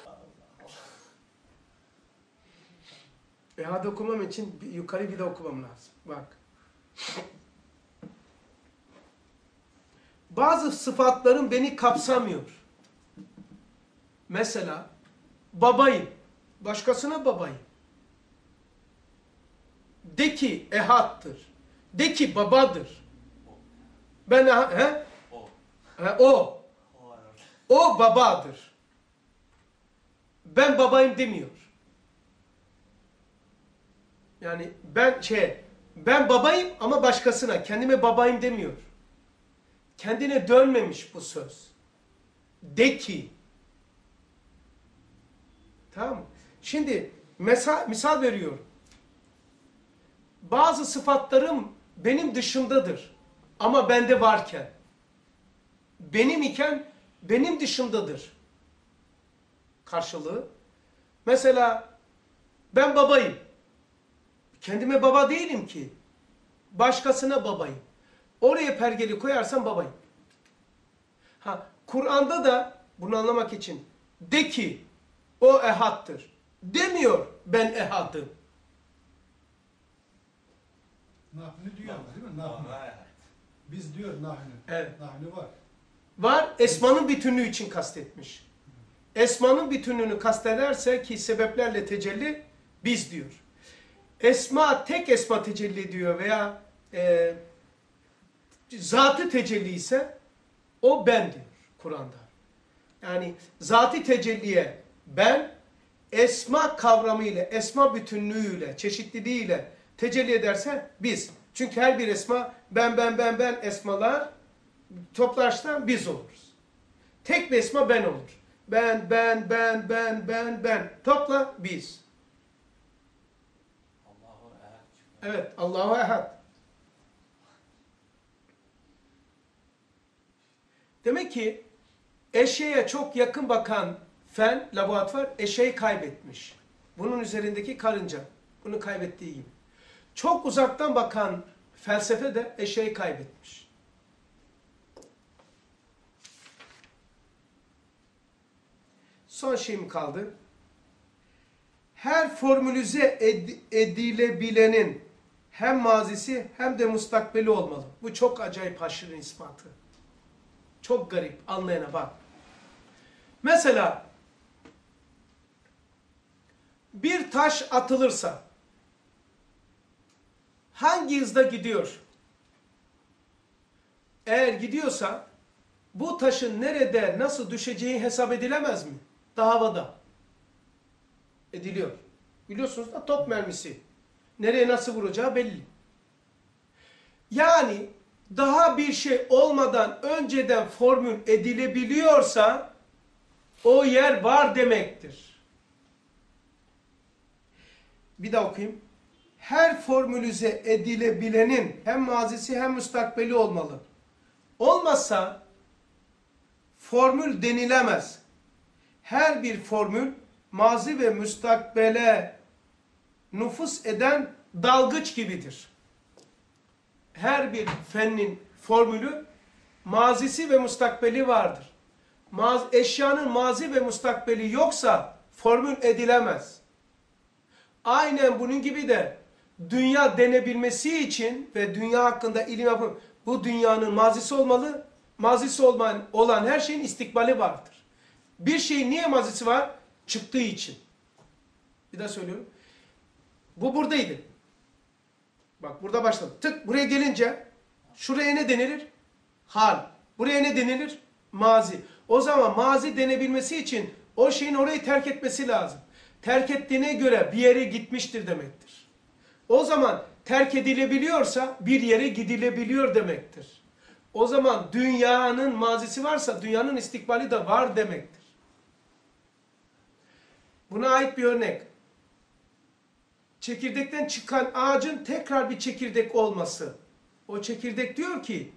[SPEAKER 1] E hadi okumam için bir, yukarı bir de okumam lazım. Bak. Bazı sıfatlarım beni kapsamıyor. Mesela babayım. Başkasına babayım. De ki ehattır. De ki babadır. Ben he?
[SPEAKER 5] O.
[SPEAKER 1] He, o.
[SPEAKER 5] O
[SPEAKER 1] babadır. Ben babayım demiyor. Yani ben şey, ben babayım ama başkasına, kendime babayım demiyor. Kendine dönmemiş bu söz. De ki. Tamam mı? Şimdi misal, misal veriyorum. Bazı sıfatlarım benim dışımdadır. Ama bende varken. Benim iken benim dışımdadır. Karşılığı. Mesela ben babayım. Kendime baba değilim ki. Başkasına babayım. Oraya pergeli koyarsam babayım. Ha, Kur'an'da da bunu anlamak için de ki o ehattır. Demiyor ben ehadım.
[SPEAKER 3] Nahnu diyor değil mi? Nahnu. Biz diyor nahnu.
[SPEAKER 1] Evet.
[SPEAKER 3] Nahnu var.
[SPEAKER 1] Var esmanın bütünlüğü için kastetmiş. Esmanın bütünlüğünü kastederse ki sebeplerle tecelli biz diyor. Esma tek esma tecelli ediyor veya e, zatı tecelli ise o ben diyor Kur'an'da. Yani zati tecelliye ben esma kavramıyla, esma bütünlüğüyle, çeşitliliğiyle tecelli ederse biz. Çünkü her bir esma ben ben ben ben esmalar toplaştan biz oluruz. Tek bir esma ben olur. Ben, ben, ben, ben, ben, ben. Topla biz.
[SPEAKER 5] Allahu.
[SPEAKER 1] Evet, Allahu Ehad. Demek ki eşeğe çok yakın bakan fen, laboratuvar eşeği kaybetmiş. Bunun üzerindeki karınca. Bunu kaybettiği gibi. Çok uzaktan bakan felsefe de eşeği kaybetmiş. Son şeyim kaldı. Her formülize ed- edilebilenin hem mazisi hem de mustakbeli olmalı. Bu çok acayip haşirin ispatı. Çok garip. Anlayana bak. Mesela bir taş atılırsa hangi hızda gidiyor? Eğer gidiyorsa bu taşın nerede nasıl düşeceği hesap edilemez mi? Havada. Ediliyor. Biliyorsunuz da top mermisi. Nereye nasıl vuracağı belli. Yani daha bir şey olmadan önceden formül edilebiliyorsa o yer var demektir. Bir daha okuyayım. Her formülize edilebilenin hem mazisi hem müstakbeli olmalı. Olmazsa formül denilemez. Her bir formül mazi ve müstakbele nüfus eden dalgıç gibidir. Her bir fennin formülü mazisi ve müstakbeli vardır. Maz, eşyanın mazi ve müstakbeli yoksa formül edilemez. Aynen bunun gibi de dünya denebilmesi için ve dünya hakkında ilim yapım bu dünyanın mazisi olmalı. Mazisi olmayan, olan her şeyin istikbali vardır. Bir şeyin niye mazisi var? Çıktığı için. Bir daha söylüyorum. Bu buradaydı. Bak burada başladı. Tık buraya gelince şuraya ne denilir? Hal. Buraya ne denilir? Mazi. O zaman mazi denebilmesi için o şeyin orayı terk etmesi lazım. Terk ettiğine göre bir yere gitmiştir demektir. O zaman terk edilebiliyorsa bir yere gidilebiliyor demektir. O zaman dünyanın mazisi varsa dünyanın istikbali de var demektir. Buna ait bir örnek. Çekirdekten çıkan ağacın tekrar bir çekirdek olması. O çekirdek diyor ki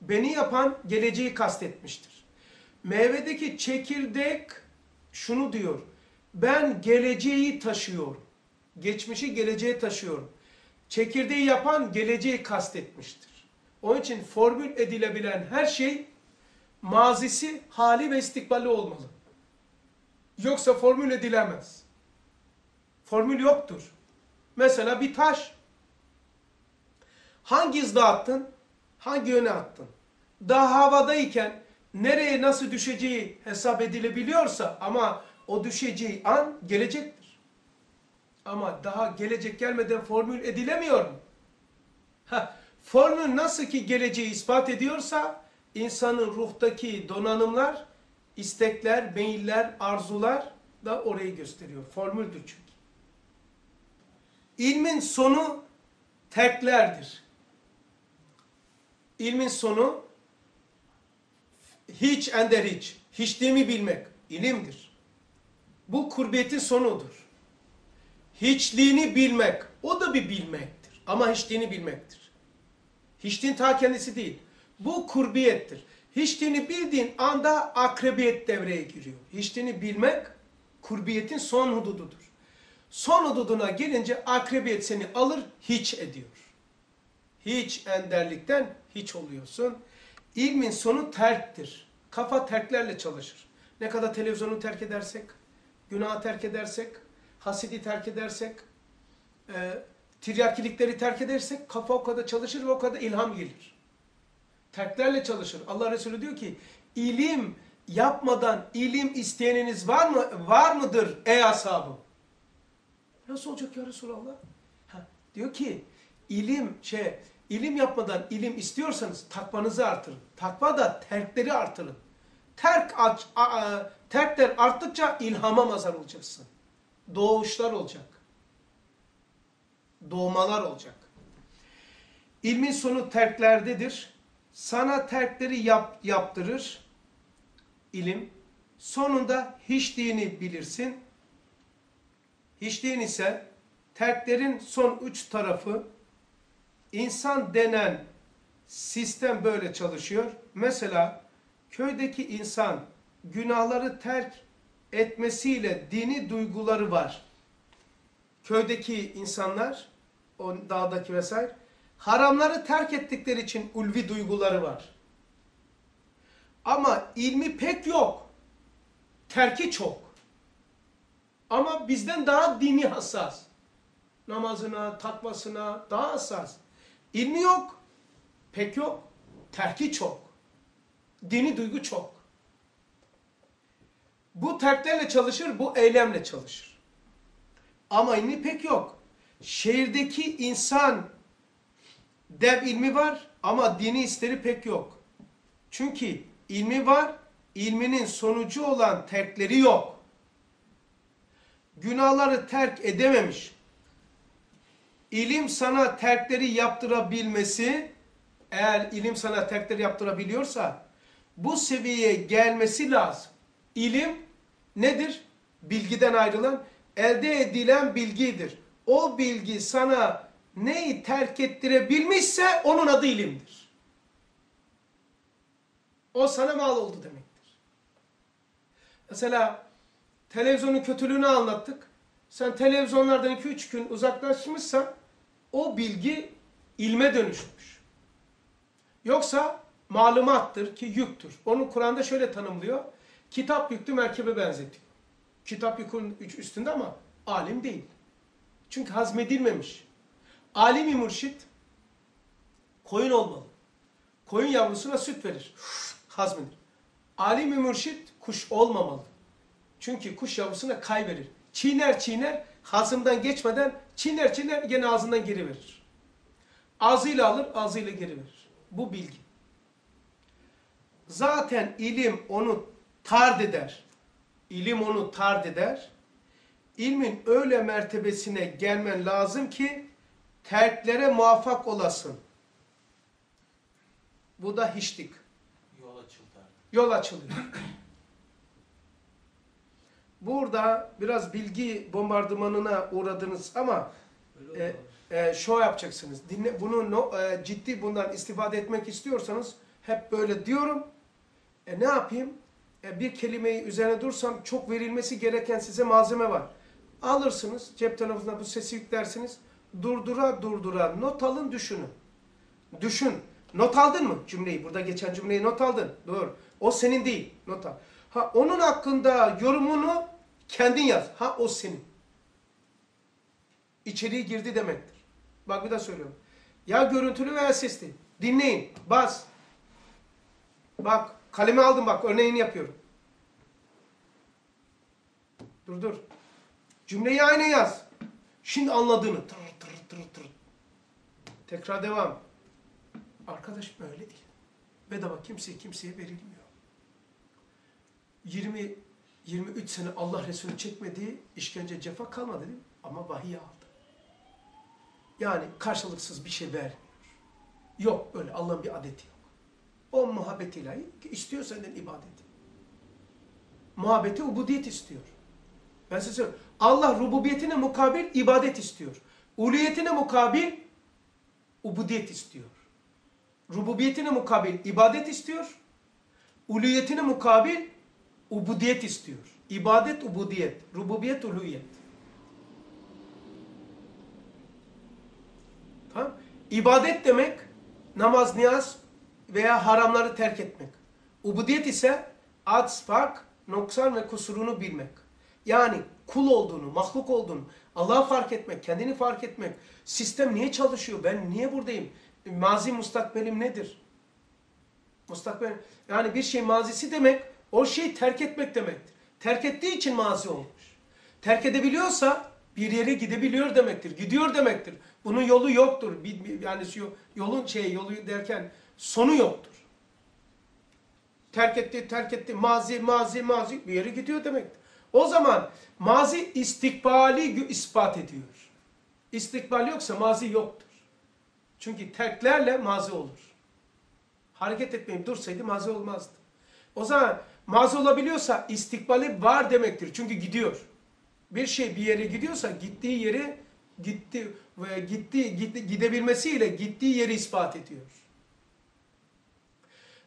[SPEAKER 1] beni yapan geleceği kastetmiştir. Meyvedeki çekirdek şunu diyor. Ben geleceği taşıyorum. Geçmişi geleceğe taşıyorum. Çekirdeği yapan geleceği kastetmiştir. Onun için formül edilebilen her şey mazisi, hali ve istikbali olmalı. Yoksa formül edilemez. Formül yoktur. Mesela bir taş. Hangi hızda attın? Hangi yöne attın? Daha havadayken nereye nasıl düşeceği hesap edilebiliyorsa ama o düşeceği an gelecektir. Ama daha gelecek gelmeden formül edilemiyor mu? Formül nasıl ki geleceği ispat ediyorsa insanın ruhtaki donanımlar, istekler, meyiller, arzular da orayı gösteriyor. Formüldür çünkü. İlmin sonu terklerdir. İlmin sonu hiç ender hiç. Hiçliğimi bilmek ilimdir. Bu kurbiyetin sonudur. Hiçliğini bilmek o da bir bilmektir. Ama hiçliğini bilmektir. Hiçliğin ta kendisi değil. Bu kurbiyettir. Hiçliğini bildiğin anda akrebiyet devreye giriyor. Hiçliğini bilmek kurbiyetin son hudududur. Son hududuna gelince akrebiyet seni alır, hiç ediyor. Hiç enderlikten hiç oluyorsun. İlmin sonu terktir. Kafa terklerle çalışır. Ne kadar televizyonu terk edersek, günahı terk edersek, hasidi terk edersek, e, tiryakilikleri terk edersek kafa o kadar çalışır ve o kadar ilham gelir. Terklerle çalışır. Allah Resulü diyor ki, ilim yapmadan ilim isteyeniniz var mı var mıdır ey ashabım? Nasıl olacak ya Resulallah? Ha, diyor ki ilim şey ilim yapmadan ilim istiyorsanız takvanızı artırın. Takva da terkleri artırın. Terk aç, a, a, terkler arttıkça ilhama mazhar olacaksın. Doğuşlar olacak. Doğmalar olacak. İlmin sonu terklerdedir. Sana terkleri yap, yaptırır ilim. Sonunda hiçliğini bilirsin. Hiçliğin ise terklerin son üç tarafı insan denen sistem böyle çalışıyor. Mesela köydeki insan günahları terk etmesiyle dini duyguları var. Köydeki insanlar, o dağdaki vesaire, haramları terk ettikleri için ulvi duyguları var. Ama ilmi pek yok. Terki çok. Ama bizden daha dini hassas. Namazına, takvasına daha hassas. İlmi yok. Pek yok. Terki çok. Dini duygu çok. Bu terklerle çalışır, bu eylemle çalışır. Ama ilmi pek yok. Şehirdeki insan dev ilmi var ama dini isteri pek yok. Çünkü ilmi var, ilminin sonucu olan terkleri yok. Günahları terk edememiş. İlim sana terkleri yaptırabilmesi, eğer ilim sana terkleri yaptırabiliyorsa, bu seviyeye gelmesi lazım. İlim nedir? Bilgiden ayrılan, elde edilen bilgidir. o bilgi sana neyi terk ettirebilmişse onun adı ilimdir. O sana mal oldu demektir. Mesela televizyonun kötülüğünü anlattık. Sen televizyonlardan 2-3 gün uzaklaşmışsan o bilgi ilme dönüşmüş. Yoksa malumattır ki yüktür. Onu Kur'an'da şöyle tanımlıyor. Kitap yüklü merkebe benzetiyor. Kitap yükün üstünde ama alim değil. Çünkü hazmedilmemiş. Alimi mürşit koyun olmalı. Koyun yavrusuna süt verir. Hazmedir. Alimi mürşit kuş olmamalı. Çünkü kuş yavrusuna kay verir. Çiğner çiğner, hazımdan geçmeden çiğner çiğner gene ağzından geri verir. Ağzıyla alır, ağzıyla geri verir. Bu bilgi. Zaten ilim onu tard eder. İlim onu tard eder. İlmin öyle mertebesine gelmen lazım ki terklere muvaffak olasın. Bu da hiçlik.
[SPEAKER 5] Yol açıldı.
[SPEAKER 1] Yol açılıyor. [CLEARS THROAT] Burada biraz bilgi bombardımanına uğradınız ama e, e, şov yapacaksınız. Dinle, bunu no, e, ciddi bundan istifade etmek istiyorsanız hep böyle diyorum. E, ne yapayım? Bir kelimeyi üzerine dursam çok verilmesi gereken size malzeme var. Alırsınız cep telefonuna bu sesi yüklersiniz. Durdura durdura not alın düşünün. Düşün. Not aldın mı cümleyi? Burada geçen cümleyi not aldın. Doğru. O senin değil. Not al. Ha onun hakkında yorumunu kendin yaz. Ha o senin. İçeriye girdi demektir. Bak bir daha söylüyorum. Ya görüntülü veya sesli. Dinleyin. Bas. Bak kalemi aldım bak örneğini yapıyorum. Dur dur. Cümleyi aynı yaz. Şimdi anladığını. Tır tır tır tır. Tekrar devam. Arkadaş böyle değil. Bedava kimse kimseye verilmiyor. 20 23 sene Allah Resulü çekmediği işkence cefa kalmadı değil mi? Ama vahiy aldı. Yani karşılıksız bir şey vermiyor. Yok öyle Allah'ın bir adeti. O muhabbet ilahi istiyor senden ibadet. Muhabbeti ubudiyet istiyor. Ben size söylüyorum. Allah rububiyetine mukabil ibadet istiyor. Uluyetine mukabil ubudiyet istiyor. Rububiyetine mukabil ibadet istiyor. Uluyetine mukabil ubudiyet istiyor. İbadet, ubudiyet. Rububiyet, uluyet. Tamam? İbadet demek namaz, niyaz veya haramları terk etmek. Ubudiyet ise az, fark, noksan ve kusurunu bilmek. Yani kul olduğunu, mahluk olduğunu, Allah'ı fark etmek, kendini fark etmek. Sistem niye çalışıyor? Ben niye buradayım? Mazi mustakbelim nedir? Mustakbel yani bir şey mazisi demek o şeyi terk etmek demektir. Terk ettiği için mazi olmuş. Terk edebiliyorsa bir yere gidebiliyor demektir. Gidiyor demektir. Bunun yolu yoktur. Yani yolun şey yolu derken sonu yoktur. Terk etti, terk etti. Mazi, mazi, mazi bir yere gidiyor demektir. O zaman mazi istikbali ispat ediyor. İstikbal yoksa mazi yoktur. Çünkü terklerle mazi olur. Hareket etmeyip dursaydı mazi olmazdı. O zaman mazi olabiliyorsa istikbali var demektir. Çünkü gidiyor. Bir şey bir yere gidiyorsa gittiği yeri gitti ve gitti, gitti gidebilmesiyle gittiği yeri ispat ediyor.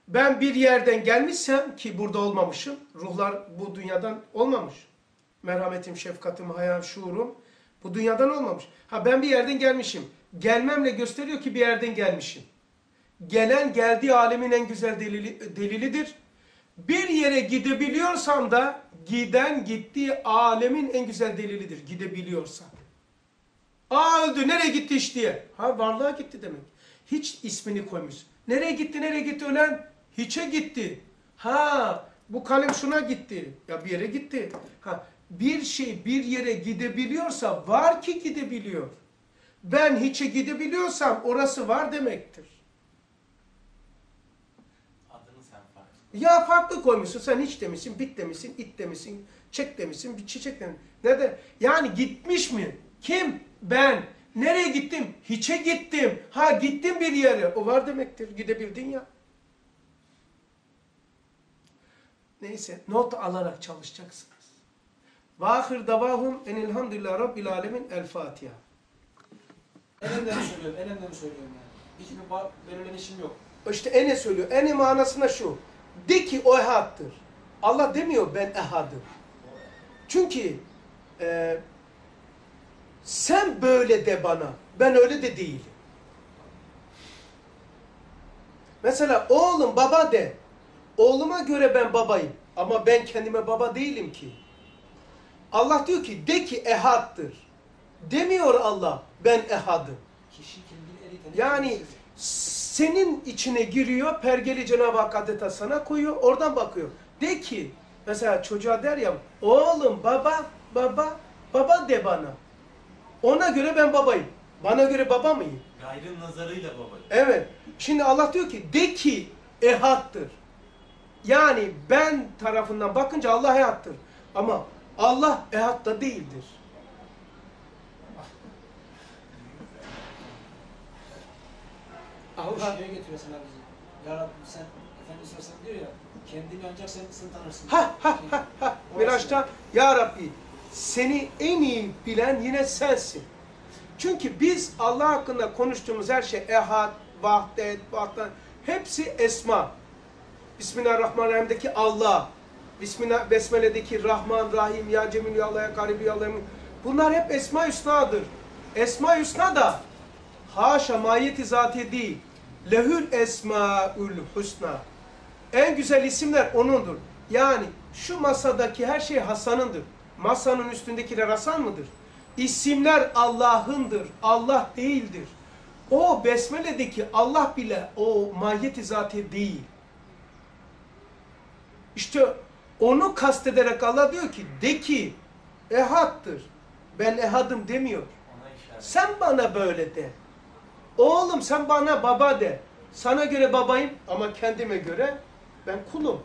[SPEAKER 1] Ben bir yerden gelmişsem ki burada olmamışım. Ruhlar bu dünyadan olmamış. Merhametim, şefkatim, hayal, şuurum bu dünyadan olmamış. Ha ben bir yerden gelmişim. Gelmemle gösteriyor ki bir yerden gelmişim. Gelen geldiği alemin en güzel delili, delilidir. Bir yere gidebiliyorsam da giden gittiği alemin en güzel delilidir. Gidebiliyorsa. Aa öldü nereye gitti iş diye. Ha varlığa gitti demek. Hiç ismini koymuş. Nereye gitti nereye gitti ölen? Hiçe gitti. Ha bu kalem şuna gitti. Ya bir yere gitti. Ha bir şey bir yere gidebiliyorsa var ki gidebiliyor. Ben hiçe gidebiliyorsam orası var demektir.
[SPEAKER 5] Adını sen fark
[SPEAKER 1] Ya farklı koymuşsun. Sen hiç demişsin, bit demişsin, it demişsin, çek demişsin, bir çiçek demişsin. Ne de? Yani gitmiş mi? Kim? Ben. Nereye gittim? Hiçe gittim. Ha gittim bir yere. O var demektir. Gidebildin ya. Neyse not alarak çalışacaksınız. Vahir davahum enilhamdülillah rabbil alemin el Fatiha.
[SPEAKER 2] Enemden söylüyorum, enemden söylüyorum yani. Hiçbir ba- belirlen işim yok.
[SPEAKER 1] İşte ene söylüyor. Ene manasına şu. De ki o ehattır. Allah demiyor ben ehadım. Çünkü e, sen böyle de bana. Ben öyle de değilim. Mesela oğlum baba de. Oğluma göre ben babayım. Ama ben kendime baba değilim ki. Allah diyor ki de ki ehattır. Demiyor Allah ben ehadım. Yani senin içine giriyor, pergeli Cenab-ı Hak adeta sana koyuyor, oradan bakıyor. De ki, mesela çocuğa der ya, oğlum baba, baba, baba de bana. Ona göre ben babayım. Bana göre baba mıyım?
[SPEAKER 5] Gayrın nazarıyla baba.
[SPEAKER 1] Evet. Şimdi Allah diyor ki, de ki ehattır. Yani ben tarafından bakınca Allah ehattır. Ama Allah ehad da değildir.
[SPEAKER 2] Allah şeye getiriyor sana bizi. Ya Rabbi sen Efendimiz Aleyhisselam diyor ya kendini ancak sen, sen tanırsın.
[SPEAKER 1] Ha ha ha ha. Miraç'ta Ya Rabbi seni en iyi bilen yine sensin. Çünkü biz Allah hakkında konuştuğumuz her şey ehad, vahdet, vahdet hepsi esma. Bismillahirrahmanirrahim'deki Allah, Bismillah, Besmele'deki Rahman, Rahim, Ya Cemil, Ya Allah, Ya Garibi, Ya Allah. Bunlar hep Esma-i Hüsna'dır. Esma-i Hüsna da haşa mahiyeti zati değil. Lehül Esmaül Hüsna. En güzel isimler O'nundur. Yani şu masadaki her şey Hasan'ındır. Masanın üstündekiler Hasan mıdır? İsimler Allah'ındır. Allah değildir. O Besmele'deki Allah bile o mahiyeti zati değil. İşte onu kastederek Allah diyor ki de ki ehattır. Ben ehadım demiyor. Sen bana böyle de. Oğlum sen bana baba de. Sana göre babayım ama kendime göre ben kulum.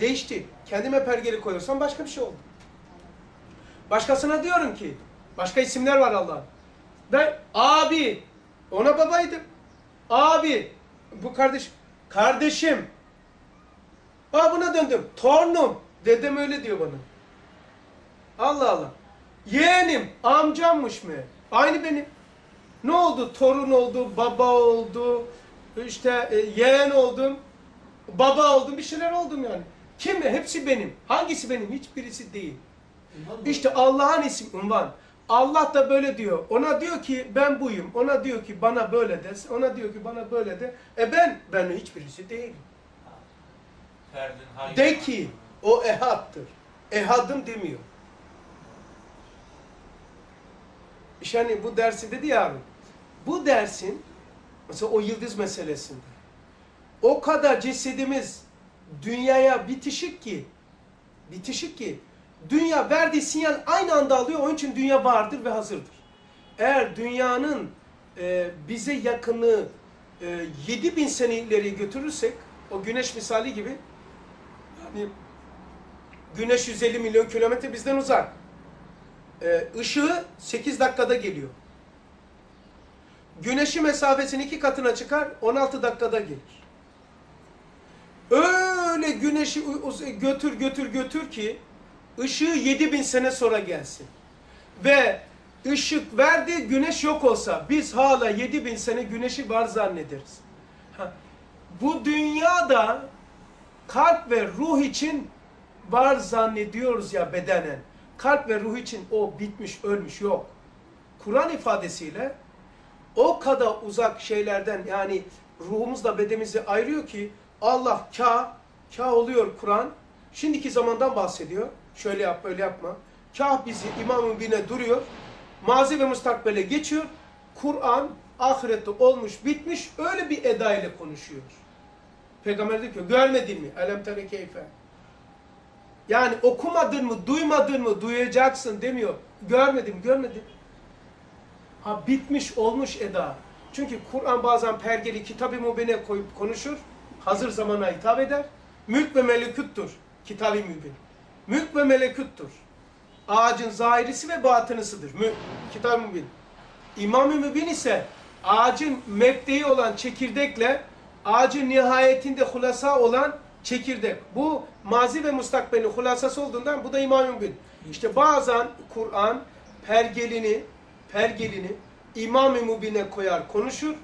[SPEAKER 1] Değişti. Kendime pergeli koyarsam başka bir şey oldu. Başkasına diyorum ki, başka isimler var Allah'ın. Ben abi, ona babaydım. Abi, bu kardeş, kardeşim. Aa buna döndüm. Torunum. Dedem öyle diyor bana. Allah Allah. Yeğenim, amcammış mı? Aynı benim. Ne oldu? Torun oldu, baba oldu, işte e, yeğen oldum, baba oldum, bir şeyler oldum yani. Kim? Hepsi benim. Hangisi benim? Hiçbirisi değil. İşte Allah'ın ismi unvan. Allah da böyle diyor. Ona diyor ki ben buyum. Ona diyor ki bana böyle de. Ona diyor ki bana böyle de. E ben, ben hiçbirisi değilim. De ki o ehattır. Ehadım demiyor. İşte hani bu dersi dedi ya. Bu dersin mesela o yıldız meselesinde o kadar cesedimiz dünyaya bitişik ki bitişik ki dünya verdiği sinyal aynı anda alıyor. Onun için dünya vardır ve hazırdır. Eğer dünyanın e, bize yakını e, 7000 sene ileri götürürsek o güneş misali gibi güneş 150 milyon kilometre bizden uzak. Ee, ışığı 8 dakikada geliyor. Güneşi mesafesini iki katına çıkar, 16 dakikada gelir. Öyle güneşi götür götür götür ki ışığı 7000 sene sonra gelsin. Ve ışık verdi, güneş yok olsa biz hala 7000 sene güneşi var zannederiz. Ha, bu dünyada kalp ve ruh için var zannediyoruz ya bedenen. Kalp ve ruh için o bitmiş, ölmüş yok. Kur'an ifadesiyle o kadar uzak şeylerden yani ruhumuzla bedenimizi ayırıyor ki Allah ka, ka oluyor Kur'an. Şimdiki zamandan bahsediyor. Şöyle yap, böyle yapma. Kah bizi imamın birine duruyor. Mazi ve mustakbele geçiyor. Kur'an ahirette olmuş, bitmiş öyle bir eda ile konuşuyor. Peygamber diyor ki görmedin mi? Elem keyfe. Yani okumadın mı, duymadın mı, duyacaksın demiyor. Görmedim, görmedim. Ha bitmiş, olmuş eda. Çünkü Kur'an bazen pergeli kitab-ı mübine koyup konuşur. Hazır zamana hitap eder. Mülk ve melekuttur kitab-ı mübin. Mülk ve melekuttur. Ağacın zahirisi ve batınısıdır. Mü, kitab-ı mübin. İmam-ı mübin ise ağacın mebdeyi olan çekirdekle ağacın nihayetinde hulasa olan çekirdek. Bu mazi ve mustakbelin hulasası olduğundan bu da İmam-ı Mübin. İşte bazen Kur'an pergelini pergelini İmam-ı Mübin'e koyar konuşur.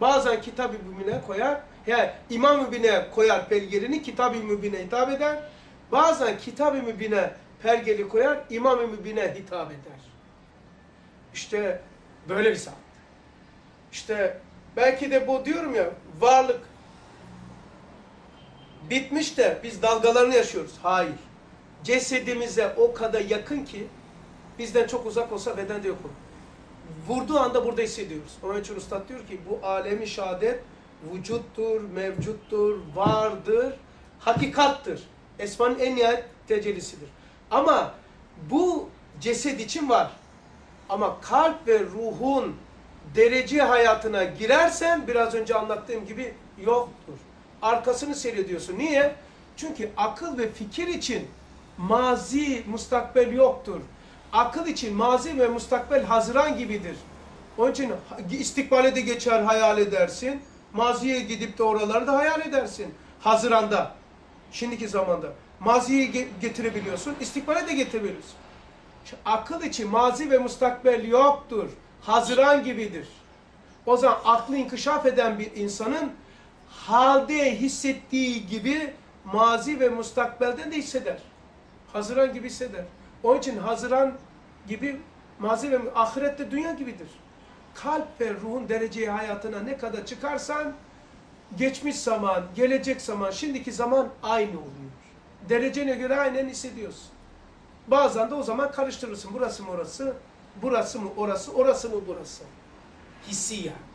[SPEAKER 1] Bazen Kitab-ı Mübin'e koyar. Yani İmam-ı Mübin'e koyar pelgerini Kitab-ı Mübin'e hitap eder. Bazen Kitab-ı Mübin'e pergeli koyar İmam-ı Mübin'e hitap eder. İşte böyle bir saat. İşte belki de bu diyorum ya varlık bitmiş de biz dalgalarını yaşıyoruz. Hayır. Cesedimize o kadar yakın ki bizden çok uzak olsa bedende yok olur. Vurduğu anda burada hissediyoruz. Onun için Üstad diyor ki bu alemi şehadet vücuttur, mevcuttur, vardır, hakikattır. Esmanın en nihayet tecellisidir. Ama bu ceset için var. Ama kalp ve ruhun derece hayatına girersen biraz önce anlattığım gibi yoktur. Arkasını seyrediyorsun. Niye? Çünkü akıl ve fikir için mazi, mustakbel yoktur. Akıl için mazi ve mustakbel haziran gibidir. Onun için istikbale de geçer hayal edersin. Maziye gidip de oraları da hayal edersin. Haziranda. Şimdiki zamanda. Maziye ge- getirebiliyorsun. istikbale de getirebiliyorsun. Akıl için mazi ve mustakbel yoktur. Haziran gibidir. O zaman aklı inkişaf eden bir insanın halde hissettiği gibi mazi ve mustakbelden de hisseder. Haziran gibi hisseder. Onun için Haziran gibi mazi ve ahirette dünya gibidir. Kalp ve ruhun dereceye hayatına ne kadar çıkarsan geçmiş zaman, gelecek zaman, şimdiki zaman aynı oluyor. Derecene göre aynen hissediyorsun. Bazen de o zaman karıştırırsın. Burası mı orası, burası mı orası, orası mı burası. Hissi yani.